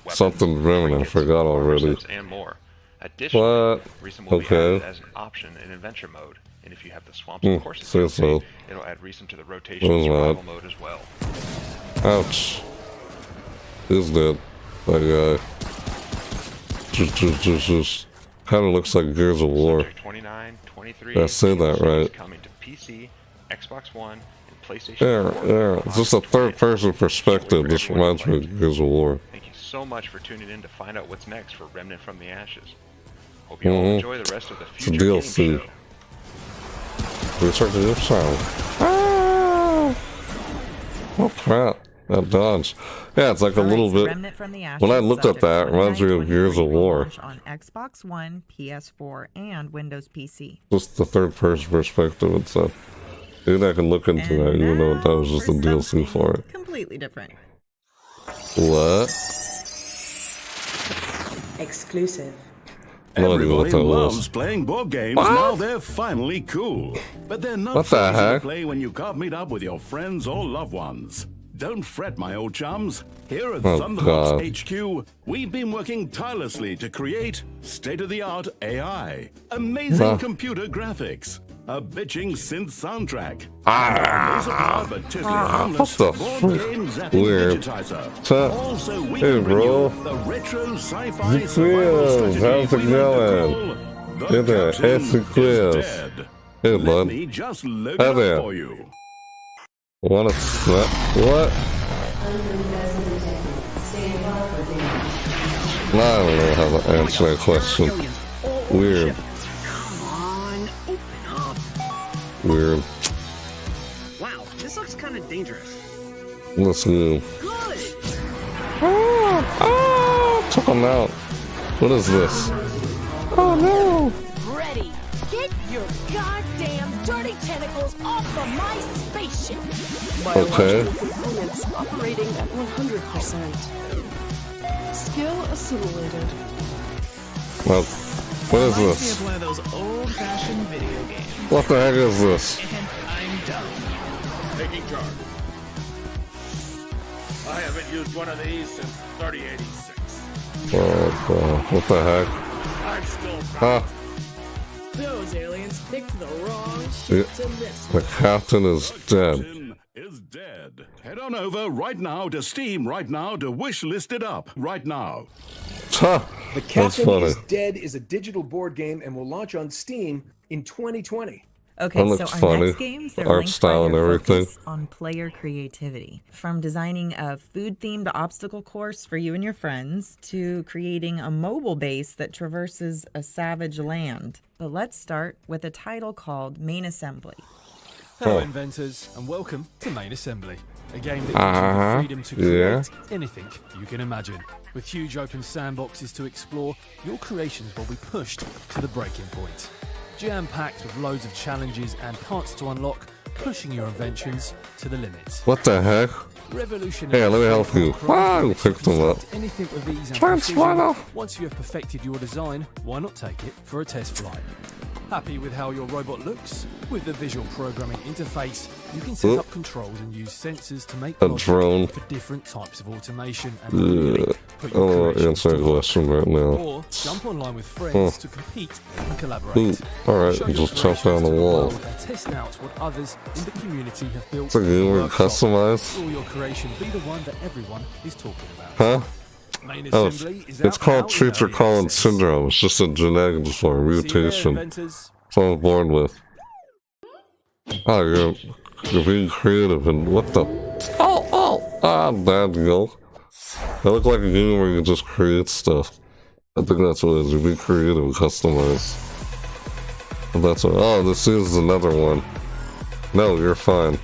something Remnant. I forgot already. and more. Additionally, What? Recent will be Okay. added as an option in adventure mode, and if you have the swamps Hmm, and courses say DLC, so. it'll add reason to the rotation survival mode as well. Ouch. He's dead. That guy. Just, just, just, just. Kind of looks like Gears of War. 29, 23. I say that right? Coming to PC, Xbox One, and PlayStation Yeah, 4. yeah. It's just a third-person perspective. This reminds me of Gears of War. Thank you so much for tuning in to find out what's next for Remnant from the Ashes. Hope you all Mhm. enjoy the rest of the future It's a future game DLC. Show. start to your sound. Ah! Oh crap! That dodge. Yeah, it's like a little bit. Remnant from the Ashes When I looked at that, it reminds me of Gears of War. on Xbox One, PS4, and Windows PC. Just the third-person perspective and stuff. Maybe I can look into that, even though that was just a DLC for it. Completely different. What? Exclusive. Everybody loves playing board games. What? Now they're finally cool. But they're not What the fun to play when you can't meet up with your friends or loved ones. Don't fret, my old chums. Here at Oh, Thunderbox HQ, we've been working tirelessly to create state-of-the-art AI, amazing Huh. computer graphics, a bitching synth soundtrack, Ah. laser-powered but totally Ah, what the board frick? game zapping Weird. digitizer. Tuh. Also, we Hey, bro. the retro sci-fi Zeke survival Williams, strategy how's it we like to going? the Hey there, hey, is Williams. dead. Hey, bud. me just load Hi it there. up for you. Wanna snap? What? I don't know how to answer that question. Weird. Weird. Wow, this looks kind of dangerous. Let's go. Ah, ah, took him out. What is this? Oh no! Ready. Get your goddamn dirty tentacles off of my spaceship. Okay. Components operating at 100%. Skill assimilated. Well, what is this? of one of those old-fashioned video games. What the heck is this? I'm. Taking charge. I haven't used one of these since 3086. Oh, uh, what the heck? I'm still Huh? Those aliens picked the wrong The, to miss. the captain is dead. Is dead. Head on over right now to Steam right now to wish list it up right now. Ha! The Captain is Dead is a digital board game and will launch on Steam in 2020. Okay, That so looks our funny. next games, they're Art style and their everything. on player creativity. From designing a food-themed obstacle course for you and your friends to creating a mobile base that traverses a savage land. But let's start with a title called Main Assembly. Hello, inventors, and welcome to Main Assembly, a game that gives Uh-huh, you the freedom to yeah. create anything you can imagine. With huge open sandboxes to explore, your creations will be pushed to the breaking point. Jam packed with loads of challenges and parts to unlock, pushing your inventions to the limit. What the heck? Revolutionary. Hey, let me help you. I picked them up. Anything with ease and. Once you have perfected your design, why not take it for a test flight? Happy with how your robot looks? With the visual programming interface, you can set Oop. up controls and use sensors to make A drone. for different types of automation and really put your don't want to answer to a work. question right now. Or jump online with friends Huh. to compete and collaborate. Ooh, alright, Show your just jump down the wall. test out what others in the community have built. It's a in game the where you customize. Will your creation be the one that everyone is talking about? Huh? Main Oh, assembly is it's called now in Treacher Collins syndrome. It's just a genetic disorder, mutation. inventors. So I was born with. Oh, you're, you're being creative and what the? Oh, oh! Ah, bad go. I look like a game where you just create stuff. I think that's what it is. You be creative and customize. And that's what. Oh, this is another one. No, you're fine.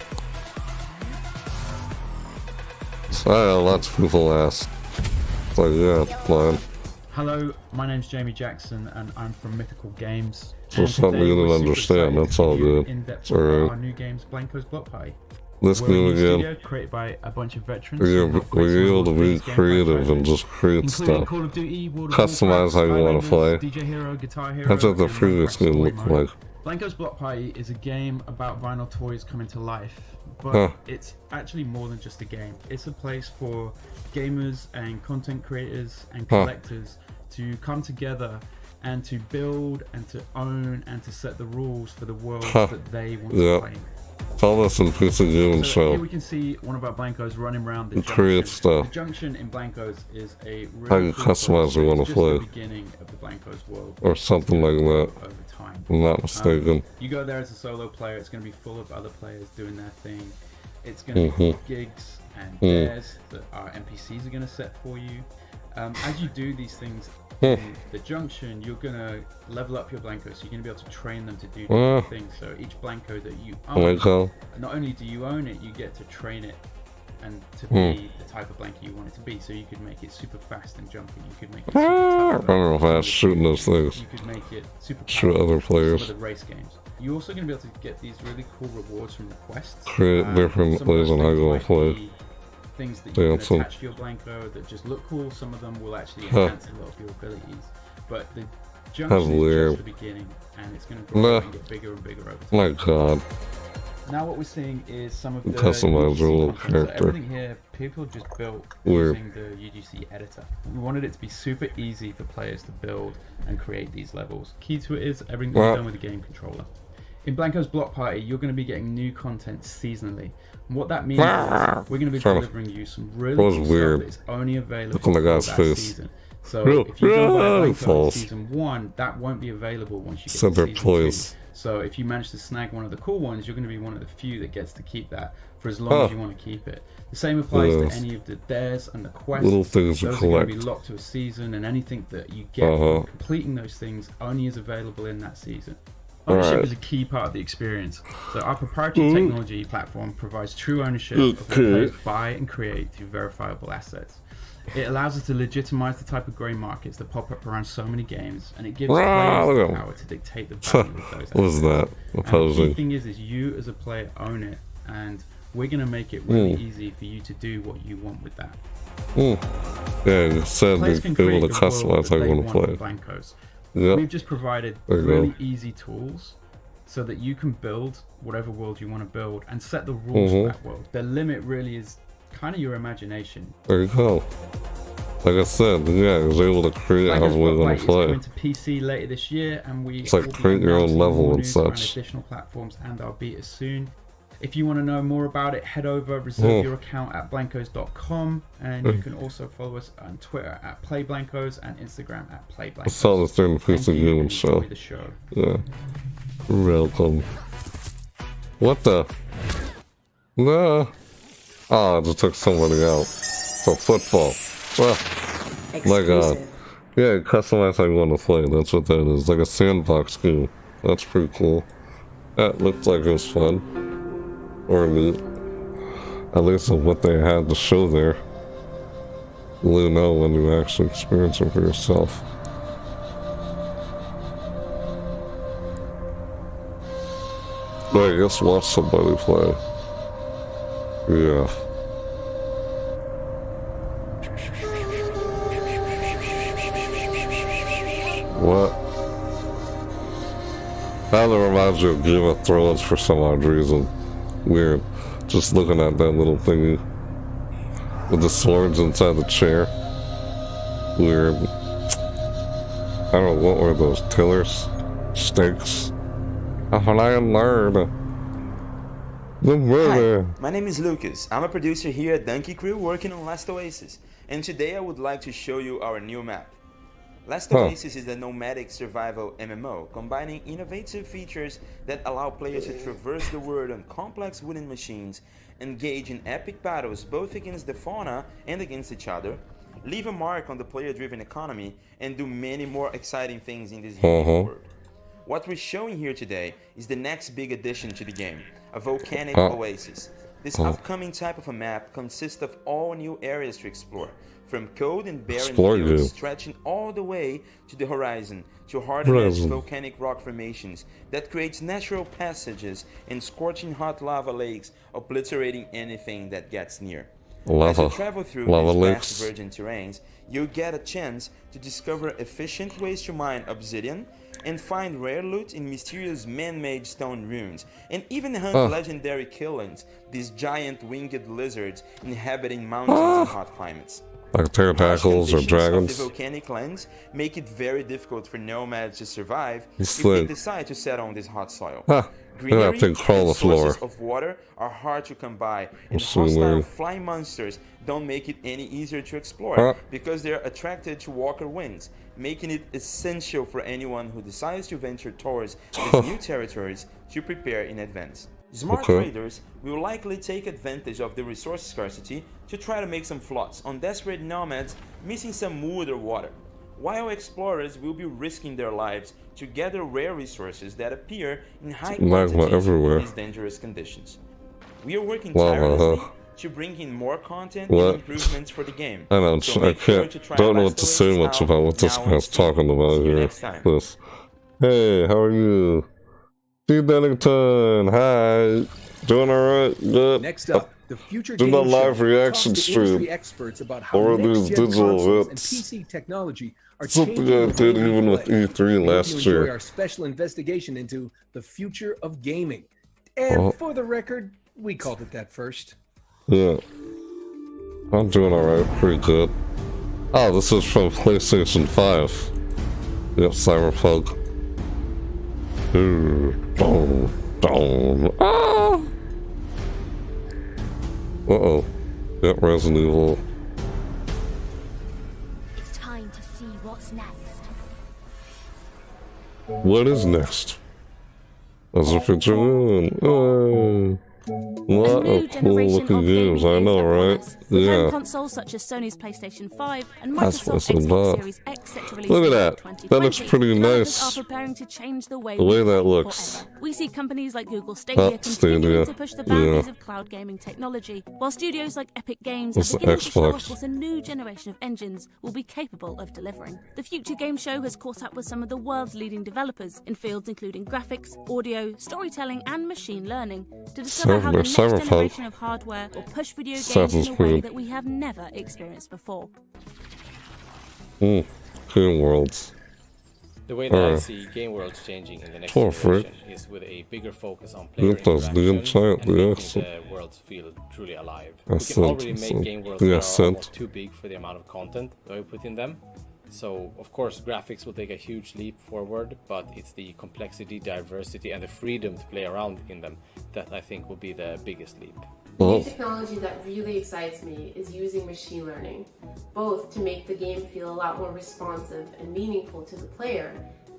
So, I know lots of people ask. It's like, yeah, fine. Hello, my name's Jamie Jackson and I'm from Mythical Games. So something you didn't understand, that's all good. It's alright. Our new games, Blankos Block Party. Let's go again. studio created by a bunch of veterans. You're, who have we're some able to be creative and just create stuff. Duty, Customize how you want to play. DJ Hero, Guitar Hero, That's what the previous game looked like. Blankos Block Party is a game about vinyl toys coming to life, but Huh. it's actually more than just a game. It's a place for gamers and content creators and Huh. collectors to come together and to build and to own and to set the rules for the world Huh. that they want Yeah. to play. Tell us in of Game So here Show. we can see one of our Blankos running around the junction. create stuff. The junction in Blankos is a really How you cool customize you wanna play. beginning of the Blankos world. Or something like that. Over time. I'm not Um, mistaken. you go there as a solo player, it's going to be full of other players doing their thing. It's going to be Mhm. of gigs and Mm. dares that our NPCs are going to set for you. Um, as you do these things Hmm. in the junction, you're going to level up your Blankos. So you're going to be able to train them to do Ah. different things. So each Blanko that you own, not only do you own it, you get to train it and to Hmm. be the type of Blanko you want it to be. So you could make it super fast and jumping. You could make it super Ah. I don't know if I was shooting those things. You could make it super Shoot other players. Some of the race games. You're also going to be able to get these really cool rewards from the quests. Create Um, different ways on how you play. Things that you Dancing. can attach to your Blanko that just look cool. Some of them will actually Huh. enhance a lot of your abilities. But the junction is just the beginning, and it's going to grow Nah. and get bigger and bigger over time. My god. Now what we're seeing is some of the customize your UGC little content. So everything here, people just built Weird. using the UGC editor. We wanted it to be super easy for players to build and create these levels. Key to it is everything's Well- done with the game controller. In Blankos Block Party, you're going to be getting new content seasonally. And what that means is we're going to be delivering you some really cool weird. stuff that's only available Look my for guy's that face. season. So if you go real Blanco season one, that won't be available once you get Said to season two. So if you manage to snag one of the cool ones, you're going to be one of the few that gets to keep that for as long as you want to keep it. The same applies Yes. to any of the dares and the quests. Little things to those are going to be locked to a season, and anything that you get Uh-huh. from completing those things only is available in that season. Ownership Alright. is a key part of the experience. So our proprietary Mhm. technology platform provides true ownership of what Okay. players buy and create through verifiable assets. It allows us to legitimize the type of grey markets that pop up around so many games, and it gives Ah, players the power to dictate the value of those. What was that? And the thing is, is you as a player own it, and we're going to make it really Mm. easy for you to do what you want with that. Hmm. Yeah, you said can able to the customize world how you want to play. Blankos. Yep. We've just provided really go. easy tools so that you can build whatever world you want to build and set the rules Mhm. for that world. The limit really is kind of your imagination. There you go. Like I said, yeah, I was able to create how Blankos we Block want Party to play. coming to PC later this year, and we It's like create your own level and such. additional platforms and our betas soon. If you want to know more about it, head over, reserve Hmm. your account at blankos.com, and you can also follow us on Twitter at playblankos and Instagram at I playblankos. saw the thing piece of human show. the show. Yeah. Welcome. What the? No. Oh, I just took somebody out. For football. Well, my god. Yeah, customize how you want to play. That's what that is. Like a sandbox game. That's pretty cool. That looked like it was fun. Or neat. At least of what they had to show there. You'll know when you actually experience it for yourself. But I guess watch somebody play. Yeah. What? That reminds me of Game of Thrones for some odd reason. Weird. Just looking at that little thingy. With the swords inside the chair. Weird. I don't know, what were those? Tillers? Stakes? I've learned. The murder. My name is Lucas. I'm a producer here at Donkey Crew working on Last Oasis. And today I would like to show you our new map. Last Huh. Oasis is a nomadic survival MMO, combining innovative features that allow players to traverse the world on complex wooden machines, engage in epic battles both against the fauna and against each other, leave a mark on the player-driven economy, and do many more exciting things in this unique Uh-huh. world. What we're showing here today is the next big addition to the game, a volcanic Uh. oasis. This Uh. upcoming type of a map consists of all new areas to explore, from cold and barren Explore fields stretching all the way to the horizon, to hard-edged volcanic rock formations that creates natural passages and scorching hot lava lakes, obliterating anything that gets near. As Lava. you travel through Lava these lakes. vast virgin terrains, you get a chance to discover efficient ways to mine obsidian and find rare loot in mysterious man-made stone ruins, and even hunt legendary killings, these giant winged lizards inhabiting mountains Ah. in hot climates. Like pterodactyls or dragons. The volcanic lands make it very difficult for nomads to survive It's if they decide to settle on this hot soil. Huh. They have to crawl the floor. sources of water are hard to come by, and hostile flying monsters don't make it any easier to explore Huh. because they're attracted to walker winds, making it essential for anyone who decides to venture towards these new territories to prepare in advance. Smart Okay. traders will likely take advantage of the resource scarcity to try to make some flots on desperate nomads missing some wood or water, while explorers will be risking their lives to gather rare resources that appear in high Magma quantities everywhere. in these dangerous conditions. We are working Lava, tirelessly huh? to bring in more content What? and improvements for the game. I know, So I can't, to try don't know what to say much about what this now on guy's talking about See here. This. Hey, how are you? Steve Bennington, hi. Doing alright? Good. Next up, uh, the future Do game my live reaction talks to industry stream. experts about how Or next these gen digital consoles and. PC technology are Something I did even with. E3 last year. our special investigation into the future of gaming. And Oh. for the record, we called it that first. Yeah. I'm doing alright, pretty good. Oh, this is from PlayStation 5. Yep, Cyberpunk. Ooh, dong. Ah! Uh oh. Yep, Resident Evil. What is next? As if it's a good. What new a cool generation looking of games, I know, right? us, with home Yeah. consoles such as Sony's PlayStation 5 and That's what's Microsoft Xbox. Series X set to release Look at that. That looks pretty nice. are preparing to change the way The way that looks. forever. We see companies like Google Stadia Oh, continuing Stadia. to push the boundaries Yeah. of cloud gaming technology, while studios like Epic Games It's are the beginning to show us what a new generation of engines will be capable of delivering. The Future Game Show has caught up with some of the world's leading developers in fields including graphics, audio, storytelling, and machine learning to discover how the next generation of hardware will push video games in a way that we have never experienced before. Hmm. Game Worlds. The way that I see game worlds changing in the next generation Frick. is with a bigger focus on player that's the interaction and making the worlds feel truly alive. I we said- can already make said game worlds that are almost too big for the amount of content that we put in them. So, of course, graphics will take a huge leap forward, but it's the complexity, diversity, and the freedom to play around in them that I think will be the biggest leap. New technology that really excites me is using machine learning, both to make the game feel a lot more responsive and meaningful to the player,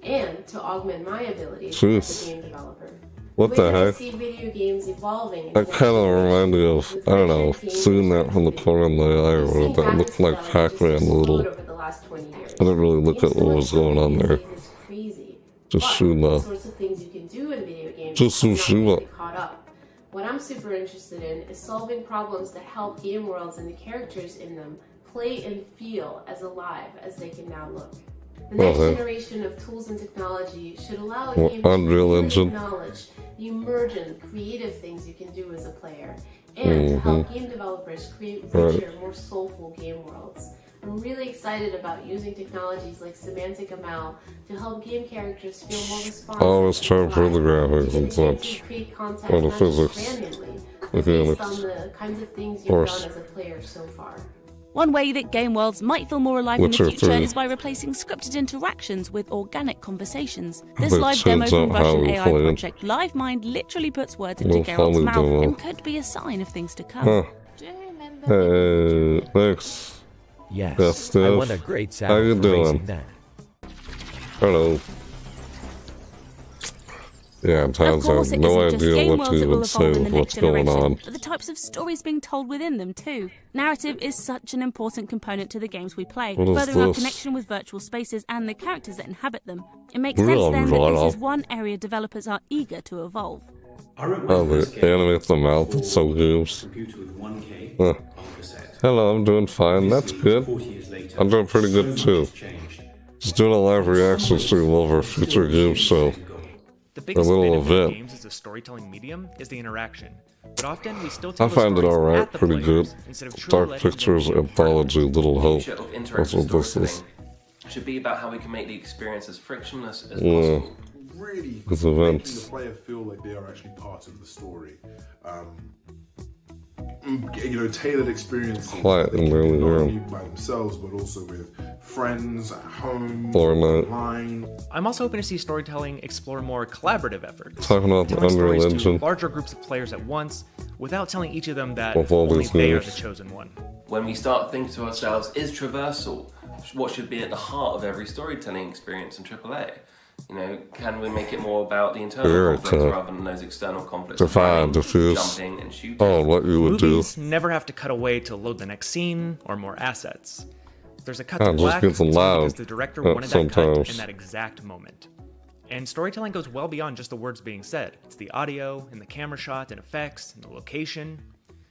and to augment my abilities Jeez. as a game developer. What way the that I heck? see video games evolving That kind of reminded me of, I don't know, seeing that from the corner of my eye or whatever. That looked like Pac-Man a little. Last 20 years. I didn't really look at what was going on there. It's crazy. Just But shoot the the. sorts of things you can do in video games Just really caught up. What I'm super interested in is solving problems that help game worlds and the characters in them play and feel as alive as they can now look. The next Okay. generation of tools and technology should allow a game Unreal really Engine. acknowledge the emergent, creative things you can do as a player, and to help Mhm. game developers create Right. richer, more soulful game worlds. I'm really excited about using technologies like Semantic ML to help game characters feel more responsive. Always try to and the graphics and a chance such. Or the physics. Mechanics. based on the kinds of things you've course. done as a player so far. One way that game worlds might feel more alive in the future 3. is by replacing scripted interactions with organic conversations. This They live demo from Russian AI play it. project LiveMind literally puts words into Well, Geralt's mouth demo. and could be a sign of things to come. Huh. Hey, thanks. Yes, Yeah, I Steph. won a great How salary you for doing? raising that. Hello. Yeah, Of times I course, have it no isn't just idea game what worlds to that will even say evolve in with the what's next going generation, on. but the types of stories being told within them too. Narrative is such an important component to the games we play, What is furthering our connection with virtual spaces and the characters that inhabit them. It makes Yeah, sense then that this is one area developers are eager to evolve. Oh, they animate the mouth in some games. Huh. Hello, I'm doing fine. That's good. I'm doing pretty good too. Just doing a live reaction stream over future games, so The a little event. games as a storytelling medium is the interaction. But often we still I tell the find it alright, pretty good. players instead of truly Dark Pictures be Anthology, Little Hope. That's what this is. should be about how we can make the experience as frictionless as Yeah. possible. really It's making events. the player feel like they are actually part of the story. Um, you know, tailored experiences Quiet that in they the can not room. only by themselves, but also with friends at home, Fortnite. online. I'm also hoping to see storytelling explore more collaborative efforts. Talking about telling Unreal stories Engine. to larger groups of players at once, without telling each of them that Of all only these they are the chosen one. When we start thinking to ourselves, is traversal what should be at the heart of every storytelling experience in AAA? You know, can we make it more about the internal Very conflicts tough. rather than those external conflicts? of Define, running, diffuse. jumping, and shooting? Oh, what you would do. Movies never have to cut away to load the next scene or more assets. There's a cut Ah, to just black gets simply loud, because the director uh, wanted that cut sometimes. in that exact moment. And storytelling goes well beyond just the words being said. It's the audio and the camera shot and effects and the location.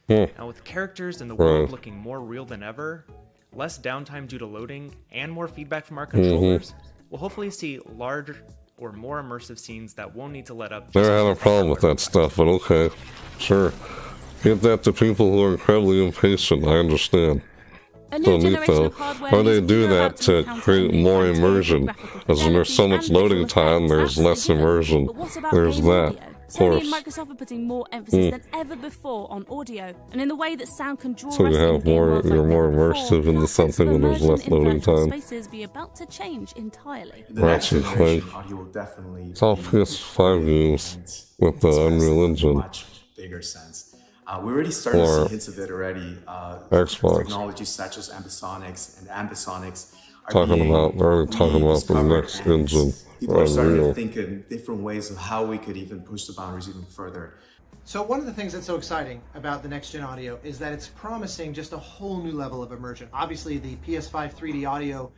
Hmm. Now with characters and the Right. world looking more real than ever, less downtime due to loading, and more feedback from our Mm-hmm. Controllers, we'll hopefully see larger or more immersive scenes that won't need to let up. just Never had a problem with that stuff, but okay. Sure. Give that to people who are incredibly impatient, I understand. A new So neat though. of hardware Why they do that to to create more immersion. graphical As when there's so much loading time, there's less immersion. But what about There's that. Audio? Of Sony and. Microsoft are putting more emphasis Mm. than ever before on audio, and in the way that sound can draw So us you have game more, worlds you're more never before, immersive into that sense of something when there's less loading virtual time. Spaces be about to change entirely. The next Ratchet generation Clank. audio will It's all PS5 games with the Unreal Engine. much bigger sense. Uh, we already started to see hints of it already. Uh, Xbox. Technologies such as ambisonics and ambisonics are Talking being about, they're already talking about the next and engine. People are starting to think in different ways of how we could even push the boundaries even further. So one of the things that's so exciting about the next gen audio is that it's promising just a whole new level of immersion. Obviously, the PS5 3D audio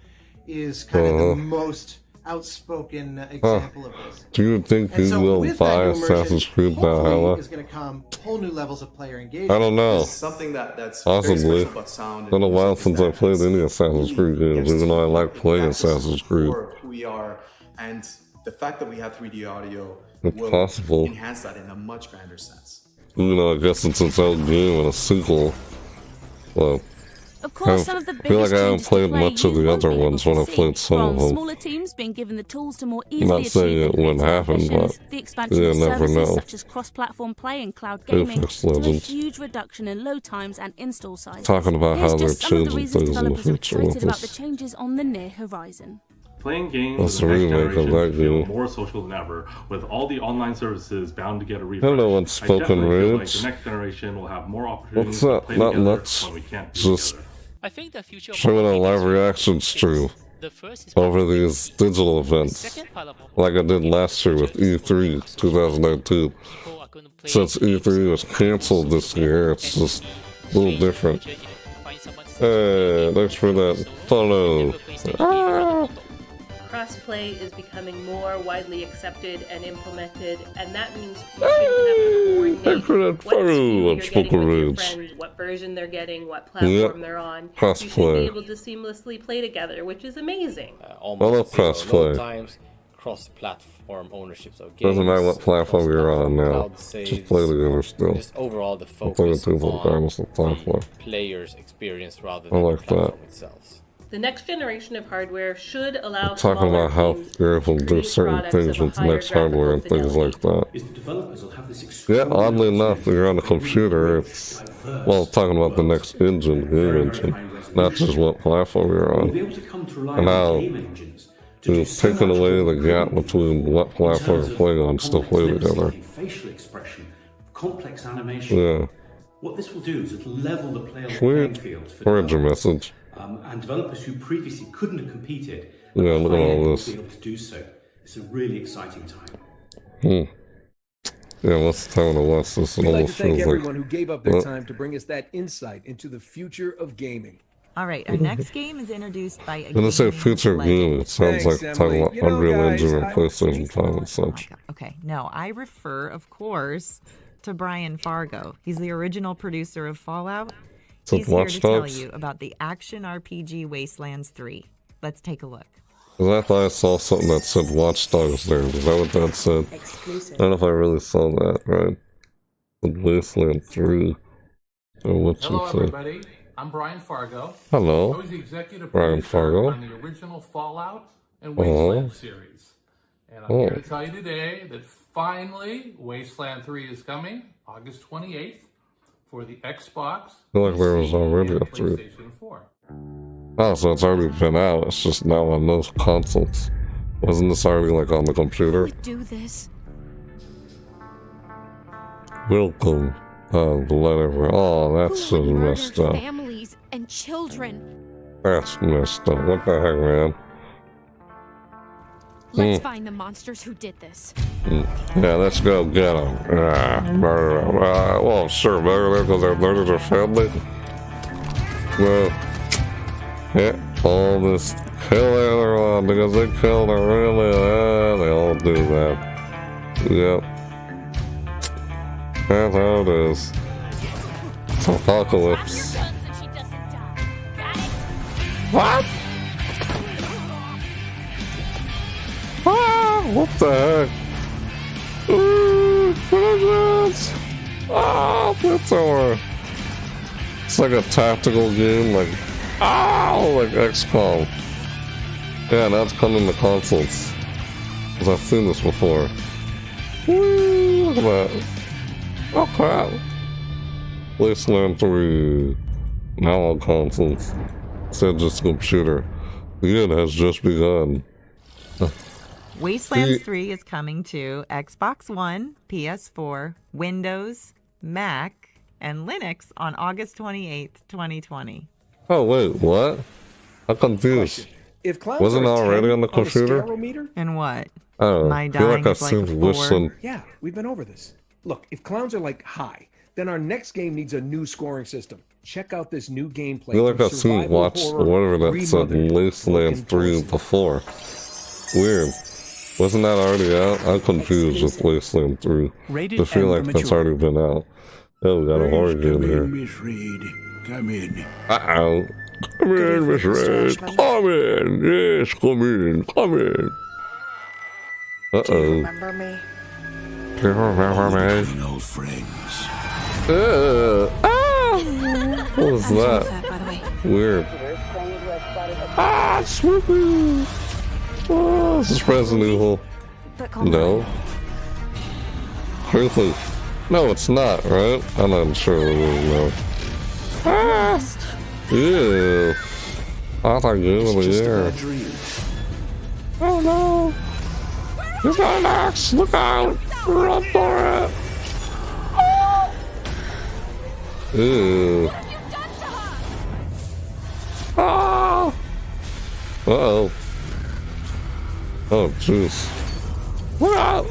is kind of Uh-huh. the most outspoken example of this. Do you think And so you will buy that new immersion, Assassin's Creed hopefully Valhalla? is going to come whole new levels of player engagement. I don't know. It's something that, that's Possibly. special about sound It's been a while since I played it's any Assassin's Creed games, even though I like playing Assassin's Creed. core of who we are, and the fact that we have 3D audio It's will possible. enhance that in a much grander sense. You know, I guess it's its own game and a sequel. Well, Of course, I some of the feel like biggest I haven't changes to played play much of you the won't other be able ones to when I see. played some From of them. smaller teams being given the tools to more I'm easily not saying achieve it their wouldn't creative happen, ambitions, but the expansion you of never services know. such as cross-platform play and cloud gaming, Apex to a Legends. huge reduction in load times and install sizes. Talking about Here's how they're just some of the changing reasons things in the developers are future with excited about the this. changes on the near horizon. Playing games That's with the the next remake of generation that feel game. more social than ever, with all the online services bound to get a refresh. Hello, I unspoken definitely feel like words. the next generation will have more opportunities What's to that? play Not together much. when we can't be Just together. I think the future showing a live is reaction stream over these digital events, like I did last year with E E3 2019. Since E3 was canceled this year, it's just a little different. Hey, thanks for that follow. Ah. Crossplay is becoming more widely accepted and implemented, and that means you shouldn't have to coordinate Thanks for that what you're getting with your words. friends, what version they're getting, what platform Yep. they're on. You should Crossplay. be able to seamlessly play together, which is amazing. Uh, almost I love crossplay. times, cross-platform ownership of games. Doesn't matter what platform you're on now. cloud Just play together still. Just overall, the focus the on regardless of platform. player's experience rather I than like the platform that. itself. The next generation of hardware should allow Talking about how teams you're able to do certain things with higher next hardware and things like that. is the developers will have this Yeah, oddly enough, when you're on a computer, it's well, talking about the next engine, game engine, not just what platform you're on. be able to come to rely And on now, game engines to do you've so taken away the gap between what platform you're playing on, still play together. facial expression, complex animation. Yeah. What this will do is it'll level the player playing field for Where's your message? Um, and developers who previously couldn't have competed Yeah, at look at all end will this. be able to do so. It's a really exciting time. Hmm. Yeah, what's the time to watch this? We'd like to thank feels everyone who gave up their Well, time to bring us that insight into the future of gaming. All right, our next game is introduced by a When I say future legend. game, it sounds Thanks, like talking about You know, Unreal guys, Engine and I- PlayStation 5 and such. Okay, no, I refer, of course, to Brian Fargo. He's the original producer of Fallout. So He's here Watch to tell you about the action RPG Wastelands 3. Let's take a look. Because I thought I saw something that said Watch Dogs there. Is that what that said? Exclusive. I don't know if I really saw that, right? With Wasteland 3. Or what you Hello, say. everybody. I'm Brian Fargo. Hello. I was the executive Brian producer Fargo. on the original Fallout and Oh. Wasteland series. And I'm here Oh. to tell you today that finally Wasteland 3 is coming August 28th for the Xbox. I feel like there was already and a 3. PlayStation 4. Oh, so it's already been out. It's just now on those consoles. Wasn't this already like on the computer? Do this. Welcome. Uh, the letter. Oh, that's so messed up. Families and children. That's messed up. What the heck, man? Let's Hmm. find the monsters who did this. Mm. Yeah, let's go get them. Murder 'em. Ah, well, sure, murder them because they murdered their family. Well, yeah, all this kill everyone because they killed her really. Ah, they all do that. Yep. That's how it is. It's apocalypse. What? What the heck? Ooh, this? Ah, that's over. It's like a tactical game, like, oh, like XCOM. Yeah, it's coming to consoles. Because I've seen this before. Woo, look at that. Oh, crap. Wasteland 3. Now on consoles. Of just computer. The end has just begun. Wastelands The- 3 is coming to Xbox One, PS4, Windows, Mac, and Linux on August 28th, 2020. Oh, wait, what? I'm confused. If clowns Wasn't it already on the computer? sterometer? And what? Oh, My I feel like I've is like seen this four. Yeah, we've been over this. Look, if clowns are like high, then our next game needs a new scoring system. Check out this new gameplay. I feel like I've seen survival watched whatever that said Remothered. Wasteland 3 before. Weird. Wasn't that already out? I'm confused with Wasteland 3. Rated I feel like that's already been out. Oh, we got a horror game here. Miss Reed. Come in. Uh-oh. Come in, Miss Red. Come in. Yes, come in. Come in. Uh-oh. Remember me? Do you remember me? old friends. Uh, ah! What was I'm that? Fat, by the way. Weird. Ah, swoopy! Oh, this is Resident Evil. No. Truthfully, no, it's not, right? I'm not sure it is, no. Ah! Ew. I thought you were in the. Oh no! He's got an axe! Look out! Run for it! Ah! Ew. Ah! Uh oh. Oh, jeez. Look out!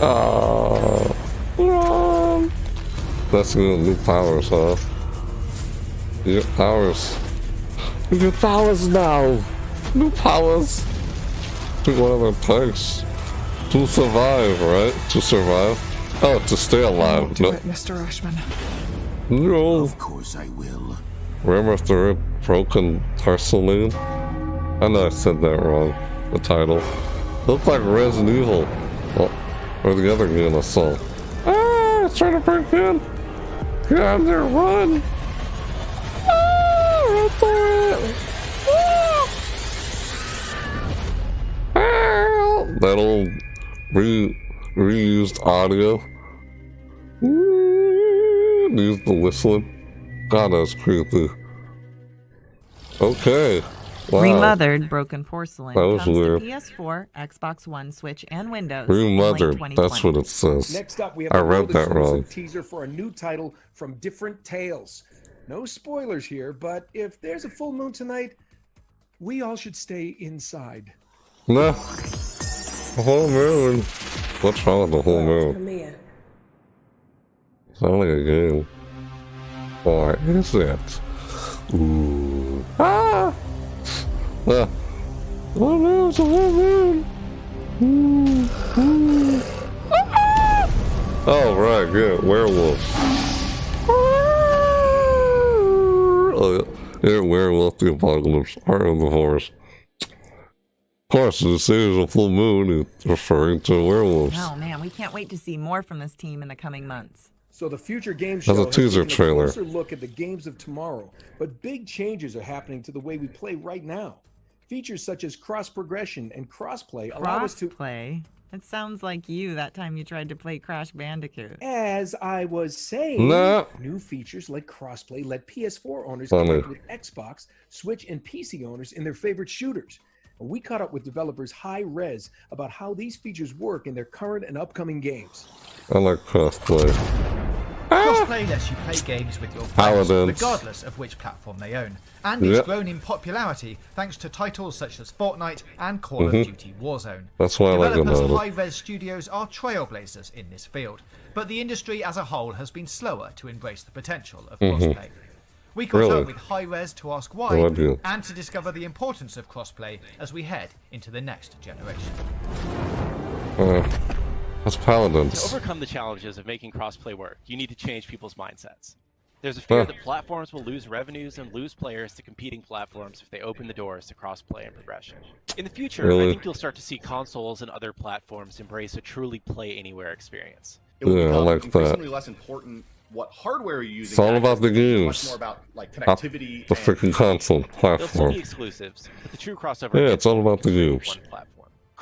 Oh. Run! That's gonna new powers, huh? You get powers. You get powers now! New powers! Pick one of their tanks. To survive, right? To survive? Oh, to stay alive. Do No. it, Mr. Ashman. No. Of course I will. Remember after Broken Porcelain? I know I said that wrong. The title. Looks like Resident Evil. Well, or the other game I saw. Ah, it's trying to break in. Get out of there, run! Ah, run for it! Ah! Ah, that old re reused audio. Use the whistling. God, that's creepy. Okay. Wow. Remothered Broken Porcelain That was comes weird. to PS4, Xbox One, Switch, and Windows. in late Remothered. That's what it says. Next up, we have I a read that wrong. teaser for a new title from Different Tales. No spoilers here, but if there's a full moon tonight, we all should stay inside. No. The whole moon. What's wrong with the whole moon? Sound like a game. What is it? Ooh. Ah! Ah. Oh no, it's a whole moon! Ooh. Ooh. Oh, right, good. Werewolf. Oh, yeah. yeah, werewolf, the apocalypse, heart of the forest. Of course, as soon as a full moon, it's referring to werewolves. Oh man, we can't wait to see more from this team in the coming months. So the future game That's a teaser taken trailer. a closer look at the games of tomorrow, but big changes are happening to the way we play right now. Features such as cross progression and crossplay allow us to Crossplay. It sounds like you that time you tried to play Crash Bandicoot. As I was saying, No. new features like crossplay let PS4 owners connect with Xbox, Switch, and PC owners in their favorite shooters. And we caught up with developers Hi-Rez about how these features work in their current and upcoming games. I like crossplay. Crossplay lets you play games with your friends, regardless of which platform they own. And Yep. it's grown in popularity thanks to titles such as Fortnite and Call Mhm. of Duty Warzone. That's what I like Developers. Hi-Rez Studios are trailblazers in this field, but the industry as a whole has been slower to embrace the potential of Mhm. crossplay. We caught Really? up with Hi-Rez to ask why Oh, and to discover the importance of crossplay as we head into the next generation. Uh, that's To overcome the challenges of making crossplay work, you need to change people's mindsets. There's a fear Huh. that platforms will lose revenues and lose players to competing platforms if they open the doors to crossplay and progression. In the future, Really? I think you'll start to see consoles and other platforms embrace a truly play anywhere experience. It will Yeah, become like that. increasingly less important what hardware you're using. It's all about the games. Much more about like Not connectivity. the freaking console They'll still platform. be exclusives, but the true crossover Yeah, it's all about the games.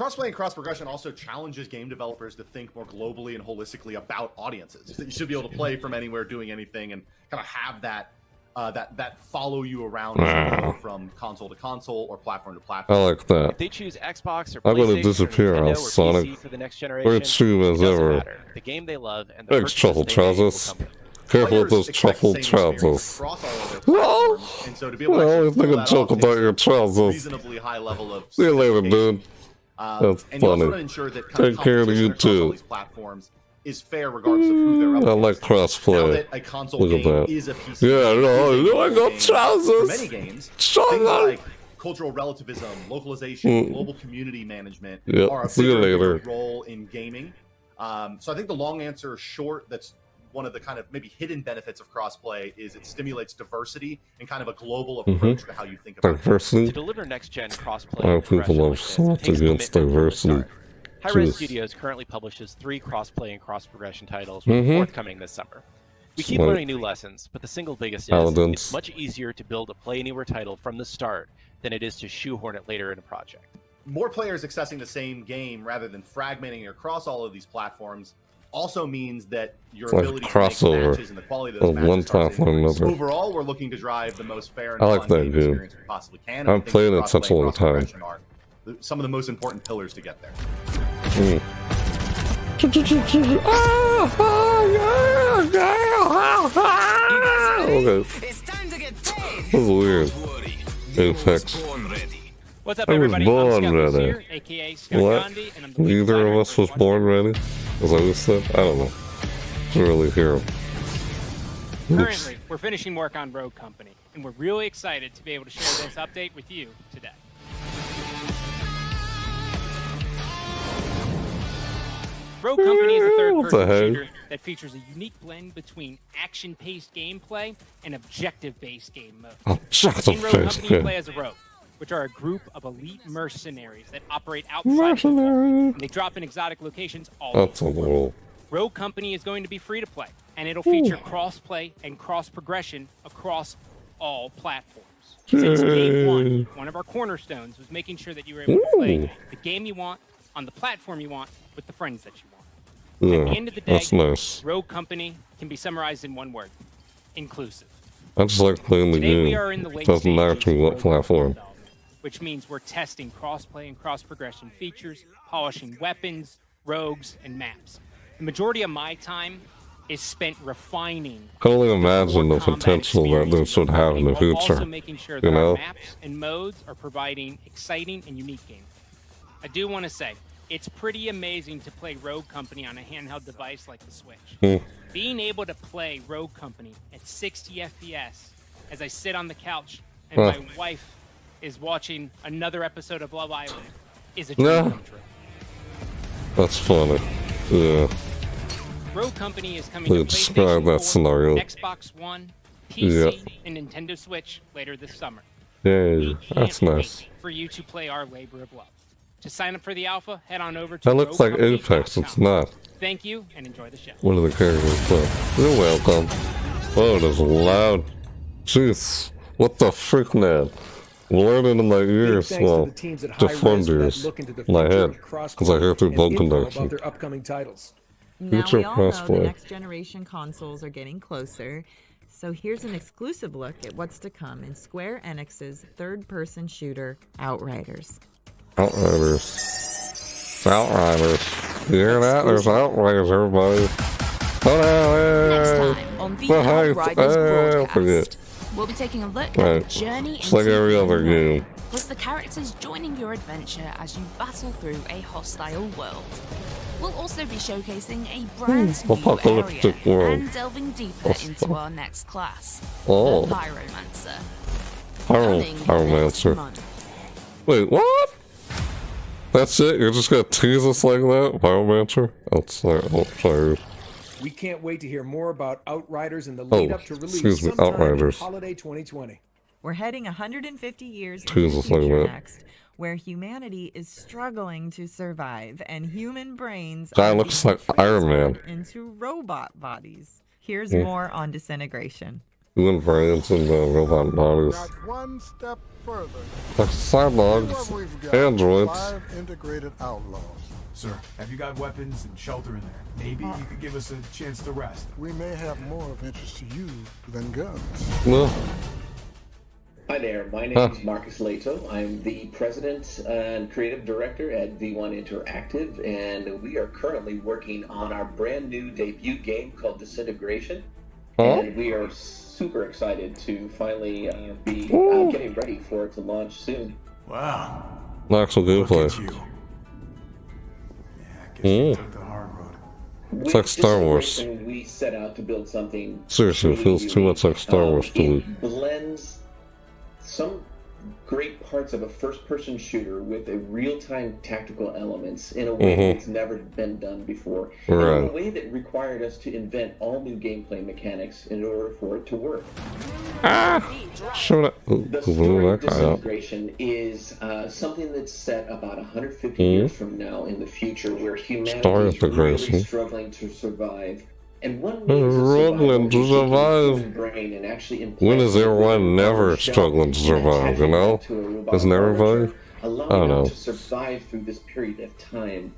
One platform. Crossplay and cross progression also challenges game developers to think more globally and holistically about audiences. That you should be able to play from anywhere, doing anything, and kind of have that uh, that that follow you around Wow. from console to console or platform to platform. I like that. If they choose Xbox or I'm gonna disappear or on or Sonic. PC for the next Great generation, stream as it doesn't ever. matter. The game they love and the Thanks, truffle they trousers. Careful with those truffle same experience trousers. across all of their Well, platforms, and so to be I able to actually always make pull a joke about your a trousers. reasonably high level of See you later, dude. Um, That's and you also funny. ensure that Take care of you too. platforms is fair regardless of who they're up I like crossplay. Now that a console Look at game that. is a PC Yeah, game, no, is a no, I got trousers. Many games, Trousers. things like cultural relativism, localization, Mm. global community management Yep, are a see you bigger, bigger later. role in gaming. Um, so I think the long answer short that's one of the kind of maybe hidden benefits of crossplay is it stimulates diversity and kind of a global Mhm. approach to how you think about Diversity. To deliver next-gen crossplay Our and people progression love like this, so it much takes against commitment from the diversity. start. Hi-Rez Studios currently publishes three crossplay and cross-progression titles with Mhm. forthcoming this summer. We keep Smart. learning new lessons, but the single biggest is Paladins. it's much easier to build a Play Anywhere title from the start than it is to shoehorn it later in a project. more players accessing the same game rather than fragmenting across all of these platforms also means that your It's like ability to crossover make matches and the quality of those of matches one starts to platform and another. Overall, we're looking to drive the most fair and I like fun that game game. experience we possibly can. I'm playing it crossplay such a long time. are Some of the most important pillars to get there. Mm. Okay. That was weird. Apex. What's up, I was everybody? Born ready. Aka What? Gandhi, and I'm the lead Neither of us was born ready? As I said? I don't know. Didn't really hear him. Currently, we're finishing work on Rogue Company, and we're really excited to be able to share this update with you today. Rogue Company is a third-person shooter that features a unique blend between action-paced gameplay and objective-based game mode. In Rogue Objective-based Company, you play as a rogue, which are a group of elite mercenaries that operate outside of the Mercenary. and they drop in exotic locations all That's a over the world. little. Rogue Company is going to be free to play, and it'll feature cross-play and cross-progression across all platforms. Since day one, one of our cornerstones was making sure that you were able to play the game you want on the platform you want with the friends that you want. At the end of the day, nice. Rogue Company can be summarized in one word: inclusive. I just like playing the Today we game. are in the late Doesn't matter to what platform. Which means we're testing cross-play and cross-progression features, polishing weapons, rogues, and maps. The majority of my time is spent refining I can only imagine the potential that this would have in the while also future. making sure that You know? maps and modes are providing exciting and unique games. I do want to say, it's pretty amazing to play Rogue Company on a handheld device like the Switch. Hmm. Being able to play Rogue Company at 60 FPS as I sit on the couch and Huh. my wife is watching another episode of Love Island is a dream Yeah. come true. That's funny. Yeah. Rogue Company is coming Please to describe that 4, scenario. Xbox One, PC, Yeah. and Nintendo Switch later this summer. Yay. That's nice. For you to play our labor of love. To sign up for the alpha, head on over to That looks like Apex. It's not. Thank you and enjoy the show. One of the characters, but you're welcome. Oh, it is loud. Jeez. What the frick, man? Learning in my ears, thanks to well, the teams at the Hi-Rez front for that ears, look into the my head, because I hear through bone info conduction. about their upcoming titles. Now Future we all know the crossplay. next generation consoles are getting closer, so here's an exclusive look at what's to come in Square Enix's third-person shooter Outriders. Outriders. Outriders. You hear that? There's Outriders, everybody. Oh, no, Next time on the Well, hey, Outriders hey, I broadcast, forget. We'll be taking a look Right. at the journey It's like every other game. plus the characters joining your adventure as you battle through a hostile world. We'll also be showcasing a brand Hmm, new apocalyptic area world. and delving deeper What's into that? our next class, Oh. the Pyromancer. Pyro, Pyromancer. Wait, what? That's it? You're just gonna tease us like that? Pyromancer? Outside, outside. We can't wait to hear more about Outriders and the Oh, lead up to release excuse me, sometime in Outriders. holiday 2020. We're heading 150 years into the look at future next, where humanity is struggling to survive and human brains Guy are looks being like Iron Man. into robot bodies. Here's Yeah. more on disintegration. Doing brains and uh, robot bodies. One step further. Like cyborgs, androids. Five integrated outlaws. Sir, have you got weapons and shelter in there? Maybe you could give us a chance to rest. We may have more of interest to you than guns. Well. Hi there, my name Huh. is Marcus Lehto. I'm the president and creative director at V1 Interactive, and we are currently working on our brand new debut game called Disintegration. Huh? And we are super excited to finally uh, be uh, getting ready for it to launch soon. Wow. Actual gameplay. Mm. It's like Star Wars. We set out to build something. Seriously, it feels too much like Star Um, Wars to me. Blends some great parts of a first-person shooter with a real-time tactical elements in a way Mhm. that's never been done before, and in a way that required us to invent all new gameplay mechanics in order for it to work. Show that. Ooh, The story that of disintegration is uh, something that's set about 150 Mhm. years from now in the future, where humanity is really struggling to survive And one Struggling to survive survive. brain and actually implant When is everyone never struggling to survive, you know? to a robotic Isn't everybody? armature, I don't know. to survive through this period of time.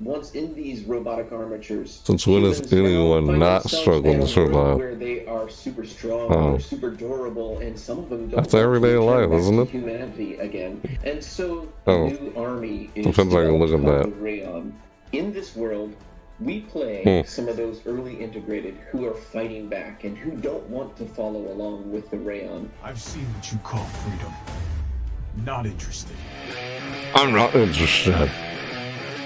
Once in these robotic armatures, Since when is anyone not struggling to survive? Where they are super strong, Oh. super durable, and some of them don't That's everyday life, isn't it? Humanity again, and so Oh. new army is Depends you look at that. called the Rayonne. In this world, we play Hmm. some of those early integrated who are fighting back and who don't want to follow along with the Rayonne. I've seen what you call freedom. Not interested. I'm not interested.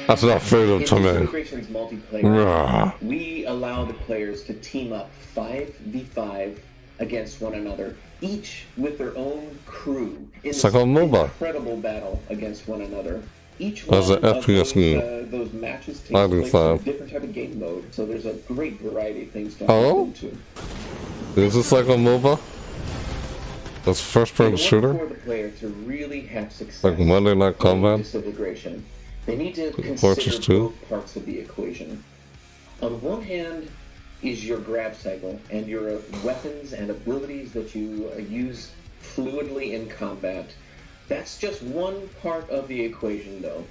That's not freedom to me. Disintegration's multiplayer, Rah. we allow the players to team up 5v5 against one another, each with their own crew in It's like a MOBA. incredible battle against one another. Each That's an FPS game. uh, those matches takes I do place in a five. different type of game mode, so there's a great variety of things to Hello? into. Is this like a MOBA? That's first person shooter? for the player to really have success Like Monday Night Combat? they need to consider 2? both parts of the equation. On one hand is your gravcycle and your weapons and abilities that you uh, use fluidly in combat. That's just one part of the equation, though.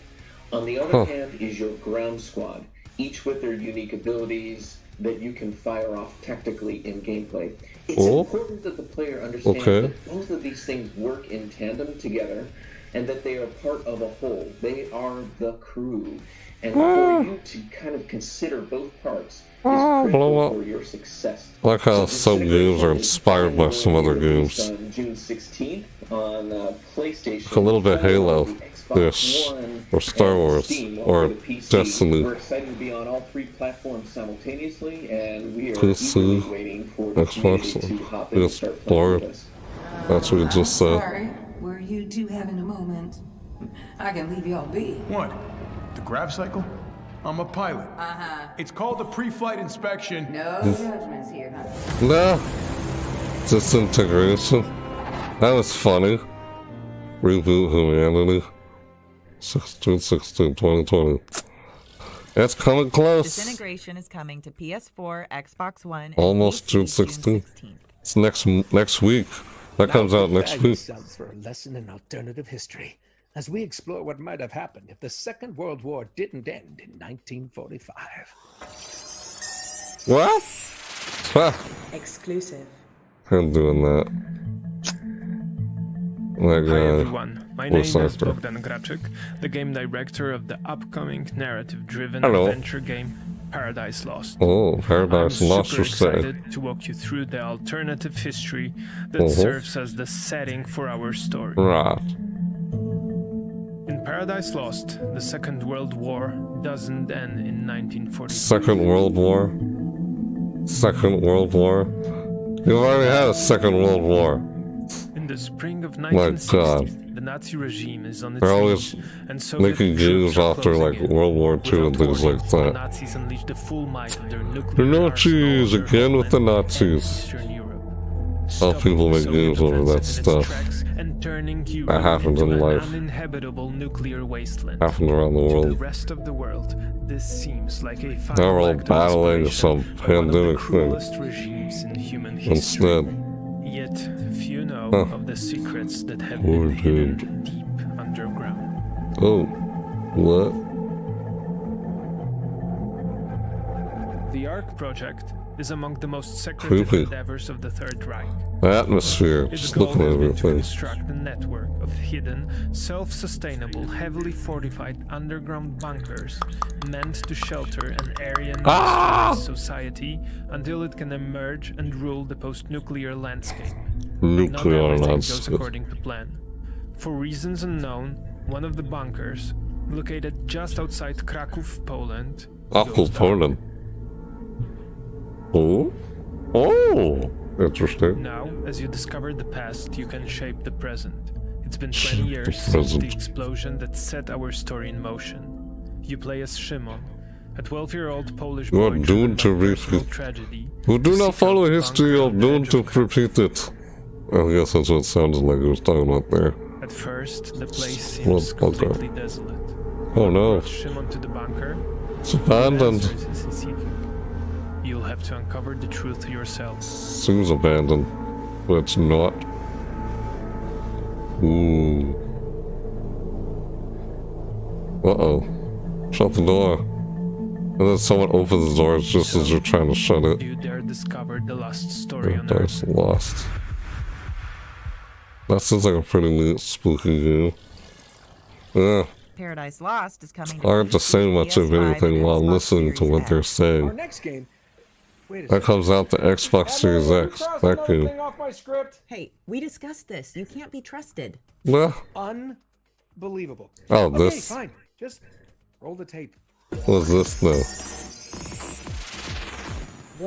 On the other Huh. hand is your ground squad, each with their unique abilities that you can fire off tactically in gameplay. It's Oh. important that the player understands Okay. that both of these things work in tandem together and that they are part of a whole. They are the crew. And for you to kind of consider both parts is blow critical up. for your success. I like how some games are inspired by some other Released games. On June 16th on uh, PlayStation. It's a little bit Halo. the This. Or Star Wars. Steam Or for the PC. Destiny. We're excited to be on all three platforms simultaneously, and we are PC, waiting for the Xbox, to hop in and PS4. start playing with us. That's what you just said. Sorry, were you two having a moment? I can leave y'all be. What? The gravcycle? I'm a pilot. Uh-huh. It's called a pre-flight inspection. No judgments here, huh? Nah. Disintegration. That was funny. Reboot humanity. 16, 16, 2020. It's coming close. Disintegration is coming to PS4, Xbox One, and Almost PC June 16th. It's next next week. That comes out next Prepare week. yourselves for a lesson in alternative history as we explore what might have happened if the Second World War didn't end in 1945. What? Ah, Exclusive. I'm doing that. That Hi guy. everyone, my name voice is actor. Bogdan Graczyk, the game director of the upcoming narrative-driven adventure game Paradise Lost. Oh, Paradise I'm Lost, super you say. excited to walk you through the alternative history that Mhm. serves as the setting for our story. Right. In Paradise Lost, the Second World War doesn't end in 1940. Second World War. Second World War. You've already had a Second World War. In the spring of My 1960, the Nazi regime is on its They're always and Soviet making games after like. World War II and things like The that. Nazis unleashed the full might of their The Nazis again with the Nazis. How people make games over that stuff. and turning Europe That happens in life. uninhabitable nuclear wasteland. Happens around the the world. rest of the world, this seems like a Now we're all battling some of the pandemic thing. Instead. Yet few know Huh. of the secrets that have Poor been hidden dude. deep underground. Oh. What? The Ark Project is among the most secretive Creepy. endeavors of the Third Reich. The atmosphere. Its Just looking at been to construct a network of hidden, self-sustainable, heavily fortified underground bunkers meant to shelter an known Ah! society until it can emerge and rule the post-nuclear landscape. Nuclear everything landscape. goes according to plan. For reasons unknown, one of the bunkers, located just outside Kraków, Poland, Apple Poland. Oh? Oh! Interesting. Now, as you discover the past, you can shape the present. It's been 20 Shape the years since the explosion that set our story in motion. You play as Szymon, a 12-year-old Polish You are boy doomed to repeat. tragedy. Who do not follow history are the doomed to repeat it. I guess that's what it sounded like he was talking about there. At first, the place seems completely desolate. Oh no. Szymon to the bunker. It's abandoned. You'll have to uncover the truth yourself. Seems abandoned, but it's not. Ooh. Uh-oh. Shut the door. And then someone opens the door just as you're trying to shut it. You dare discover the lost story The on Earth. door's lost. That sounds like a pretty neat, spooky game. Yeah. Paradise Lost is coming. I don't have to say much of anything while listening to what they're Our saying. next game. Wait a That comes out the Xbox Series X. That game. thing off my script. Hey, we discussed this. You can't be trusted. Well, Unbelievable. Oh, okay, this- fine. Just roll the tape. what's this though?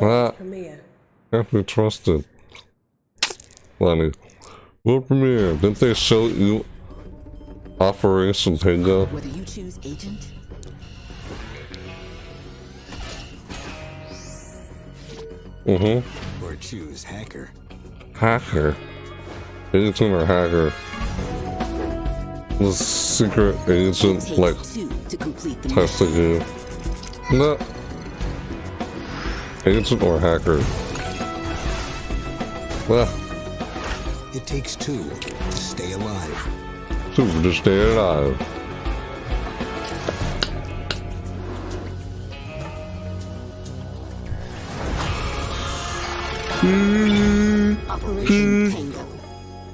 Ah, can't be trusted. Funny. World premiere. Didn't they show you Operation Tango? Whether you choose agent Mm-hmm. or choose hacker, Hacker. Agent or hacker? The secret agent, like, two to complete the types game. No. Agent or hacker? Well, It takes two to stay alive. Two to stay alive. Operation Tango.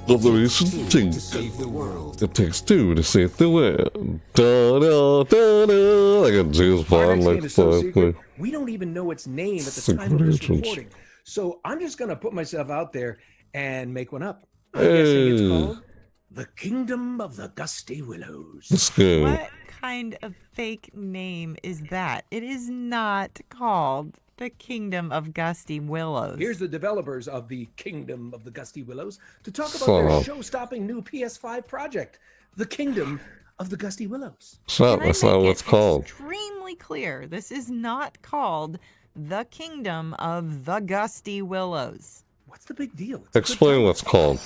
Operation Tango. Save the world. It takes two to save the world. Da da da da. Like a James Our Bond, next game like is so secret, we don't even know its name at the Secret time of this agents. recording. So I'm just gonna put myself out there and make one up. I'm guessing it's called The Kingdom of the Gusty Willows. This game. What kind of fake name is that? It is not called the Kingdom of Gusty Willows. Here's the developers of the Kingdom of the Gusty Willows to talk about Shut their show-stopping new PS5 project, The Kingdom of the Gusty Willows. Shut up, that's not make what it's called. Extremely clear. This is not called the Kingdom of the Gusty Willows. What's the big deal? Explain what's called.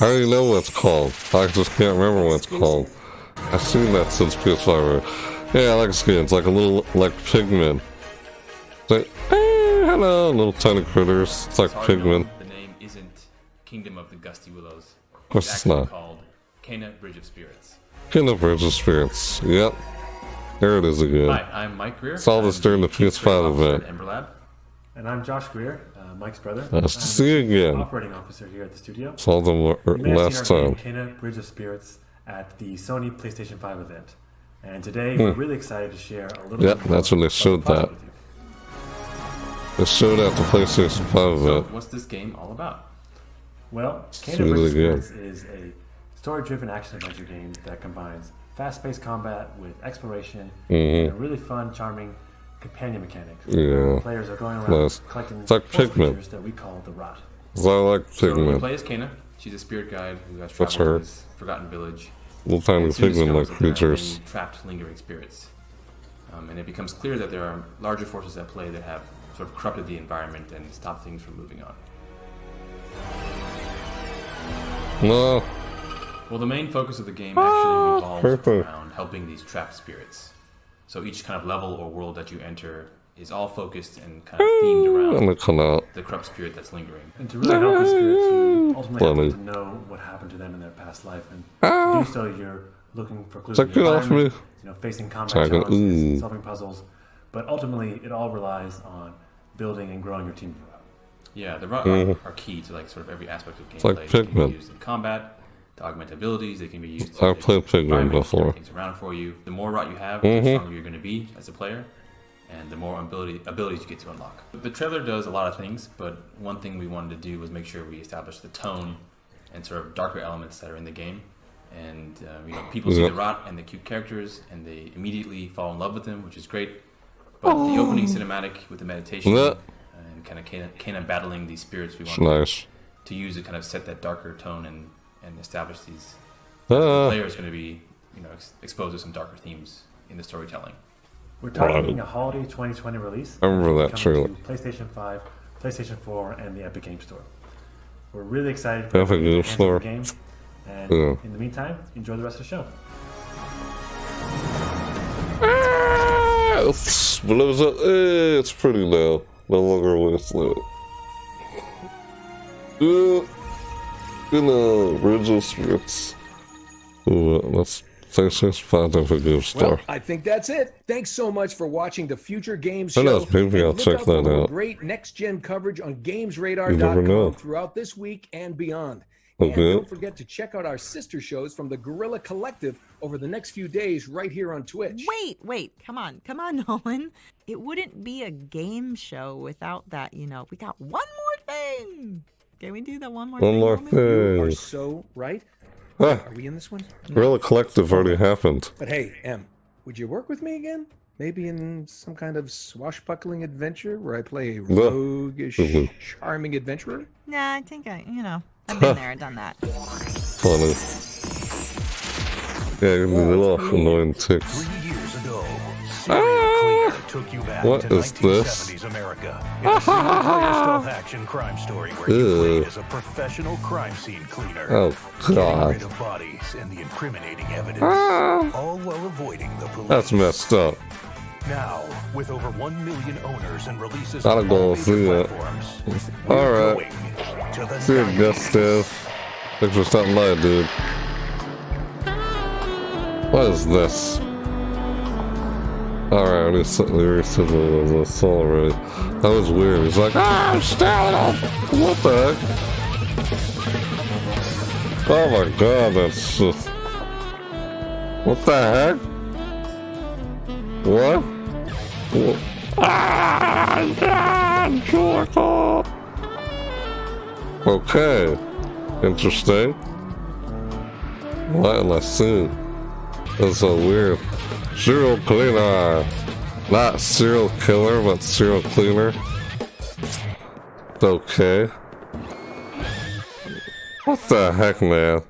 I already know what it's called. I just can't remember what it's called. I've seen that since PS5. Yeah, I like skins, like a little, like pigmen. It's like, eh, hello, little tiny critters. It's like Sorry, no, pigmen. The name isn't Kingdom of the Gusty Willows. Of course it's actually not. called Kena Bridge of Spirits. Kingdom Bridge of Spirits. Yep. There it is again. Hi, I'm Mike Grier. Saw this during the Chief PS5 event. at Ember Lab. And I'm Josh Grier, uh, Mike's brother. Nice to I'm see you again. Operating officer here at the studio. Saw them We've last seen our game, time. Kena Bridge of Spirits at the Sony PlayStation 5 event. And today Hmm. we're really excited to share a little Yep, bit more that's when they about the showed that. Project with you. They showed at the PlayStation 5 So, what's this game all about? Well, See Kena Bridge it of. Spirits is a story-driven action-adventure game that combines fast-paced combat with exploration Mhm. and a really fun, charming companion mechanic. Yeah. Players are going around Nice. collecting It's like force Pikmin. that we call the Rot. 'Cause I like So we play as Kena. She's a spirit guide who has That's traveled to this forgotten village. Little tiny and soon pigmen discovers like that there are creatures. trapped, lingering spirits. Um, and it becomes clear that there are larger forces at play that have sort of corrupted the environment and stopped things from moving on. No. Well, the main focus of the game actually ah, revolves Purple. around helping these trapped spirits. So each kind of level or world that you enter is all focused and kind of themed ah, I'm around gonna come out. the corrupt spirit that's lingering. And to really help the ah, spirits, you ultimately Funny. have to know what happened to them in their past life. And Ah. to do so, you're looking for clues It's like, in the get off me. environment, you know, facing combat challenges, solving puzzles. But ultimately, it all relies on building and growing your team. Yeah, the rot Mhm. are, are key to like sort of every aspect of gameplay. It's like They can be used in combat, to augment abilities. They can be used. To I've played Pikmin environment, before. Things around for you. The more rot you have, Mhm. the stronger you're going to be as a player, and the more ability abilities you get to unlock. The trailer does a lot of things, but one thing we wanted to do was make sure we established the tone and sort of darker elements that are in the game. And uh, you know, people see Yeah. the rot and the cute characters, and they immediately fall in love with them, which is great. But the opening cinematic with the meditation Yeah. and kind of Kena, Kena battling these spirits, we It's want nice. to use to kind of set that darker tone and, and establish these. Ah. the player is going to be, you know, ex- exposed to some darker themes in the storytelling. We're targeting a holiday 2020 release. I remember that coming trailer. PlayStation 5, PlayStation 4, and the Epic Game Store. We're really excited for you to Game get your hands on Store. the game. And Yeah. in the meantime, enjoy the rest of the show. Ah, It's, blows up. Eh, it's pretty low. No longer wasted. Uh, you know, original spirits. Ooh, uh, that's thanks for five for good star. Well, I think that's it. Thanks so much for watching the Future Games I Show. know, maybe I'll check that out. Great next gen coverage on You never know. GamesRadar.com throughout this week and beyond. Okay. And don't forget to check out our sister shows from the Guerrilla Collective over the next few days right here on Twitch. Wait, wait, come on, come on, Nolan. It wouldn't be a game show without that, you know. We got one more thing. Can we do that one more One thing? more Roman? You are so right. Ah, Are we in this one? Guerrilla Collective already happened. But hey, Em, would you work with me again? Maybe in some kind of swashbuckling adventure where I play a No. roguish, Mhm. charming adventurer? Nah, I think I, you know, I've been there, done that. Funny. Yeah, you little annoying ticks. Ah! Cleaner took you back What to is this? America in a action crime story where you Ew. played as a professional crime scene cleaner. Oh, getting God. rid of bodies and the incriminating evidence, Ah. all while avoiding the police. That's messed up. Now, with over 1 million owners and releases on go all see major it. platforms, Alright. the See you, 90s. Gustav. Thanks for stopping by, dude. What is this? Alright, we said we already said what was this already. That was weird. He's like, ah, I'm staring What the heck? Oh my god, that's just. What the heck? What? What? Ah. Okay. Interesting. What am I? That's so weird. Serial cleaner. Not serial killer, but serial cleaner. Okay. What the heck, man?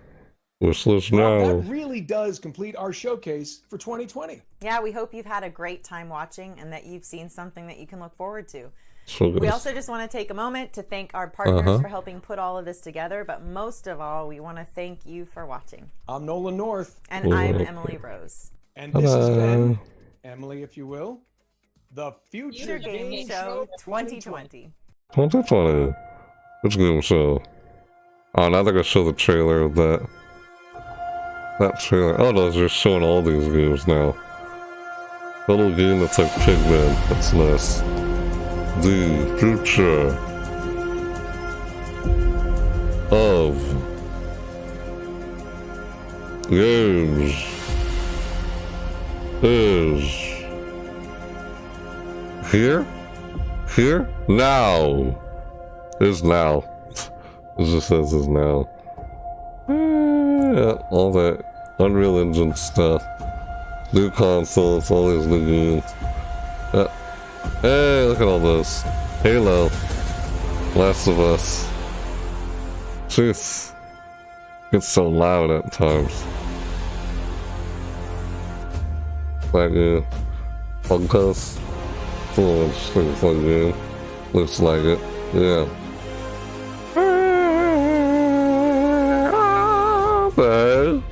Whistlers Well, now. that really does complete our showcase for 2020. Yeah, we hope you've had a great time watching and that you've seen something that you can look forward to. So We also just want to take a moment to thank our partners Uh-huh. for helping put all of this together, but most of all, we want to thank you for watching. I'm Nolan North. And I'm Okay. Emily Rose. And this has been, Emily, if you will, the Future Future, Game Show 2020. 2020. Which game show? Oh, now they're gonna show the trailer of that. That trailer. Oh no, they're showing all these games now. Little game that's like Pigman. That's nice. The future of games is here? Here? Now! Is now. It just says is now. Yeah, all that Unreal Engine stuff. New consoles, all these new games. Yeah. Hey, look at all this. Halo. Last of Us. Jeez. It's so loud at times. That game. Podcast. Uh, Little interesting fun game. Looks like it. Yeah. Bad.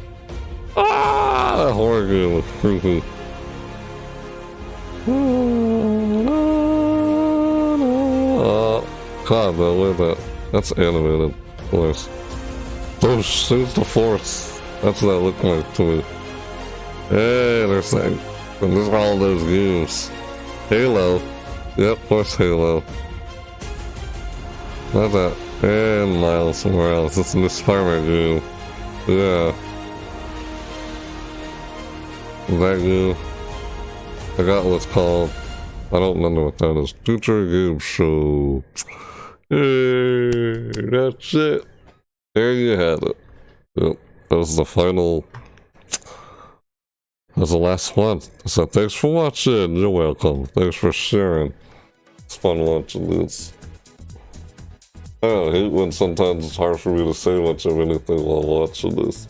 Ah, that horror game was creepy. God, man, look at that. That's animated, course. Those, there's the force. That's what that looked like to me. Hey, there's. And there's all those games. Halo. Yep, of Halo. Not that. And Miles somewhere else. It's in Spider-Man game. Yeah. That game. I got what's called. I don't remember what that is. Future Game Show. That's it. There you have it. Yep. That was the final. That was the last one. So thanks for watching. You're welcome. Thanks for sharing. It's fun watching this. I hate when sometimes it's hard for me to say much of anything while watching this.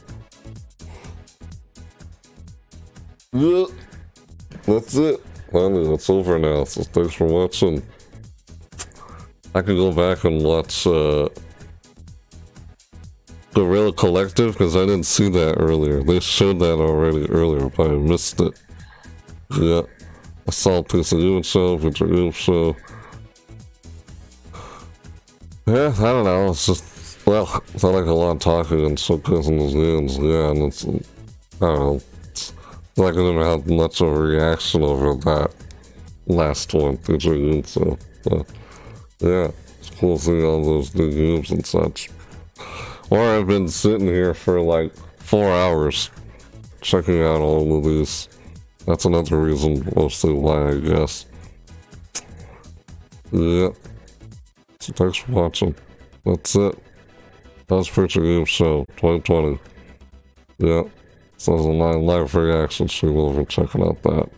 Yeah. That's it. Finally, it's over now. So thanks for watching. I can go back and watch uh, Guerrilla Collective because I didn't see that earlier. They showed that already earlier, but I missed it. Yeah. I saw a piece of show, game show. Yeah, I don't know. It's just, well, I like a lot of talking and showcasing those games, yeah, and it's, I don't know. It's I didn't have much of a reaction over that last one, featuring so, uh, yeah, it's cool seeing all those new games and such. Or I've been sitting here for like four hours checking out all of these. That's another reason, mostly why, I guess. Yeah. So thanks for watching. That's it. That was Preacher Game Show 2020. Yeah. So there's a live reaction stream over checking out that.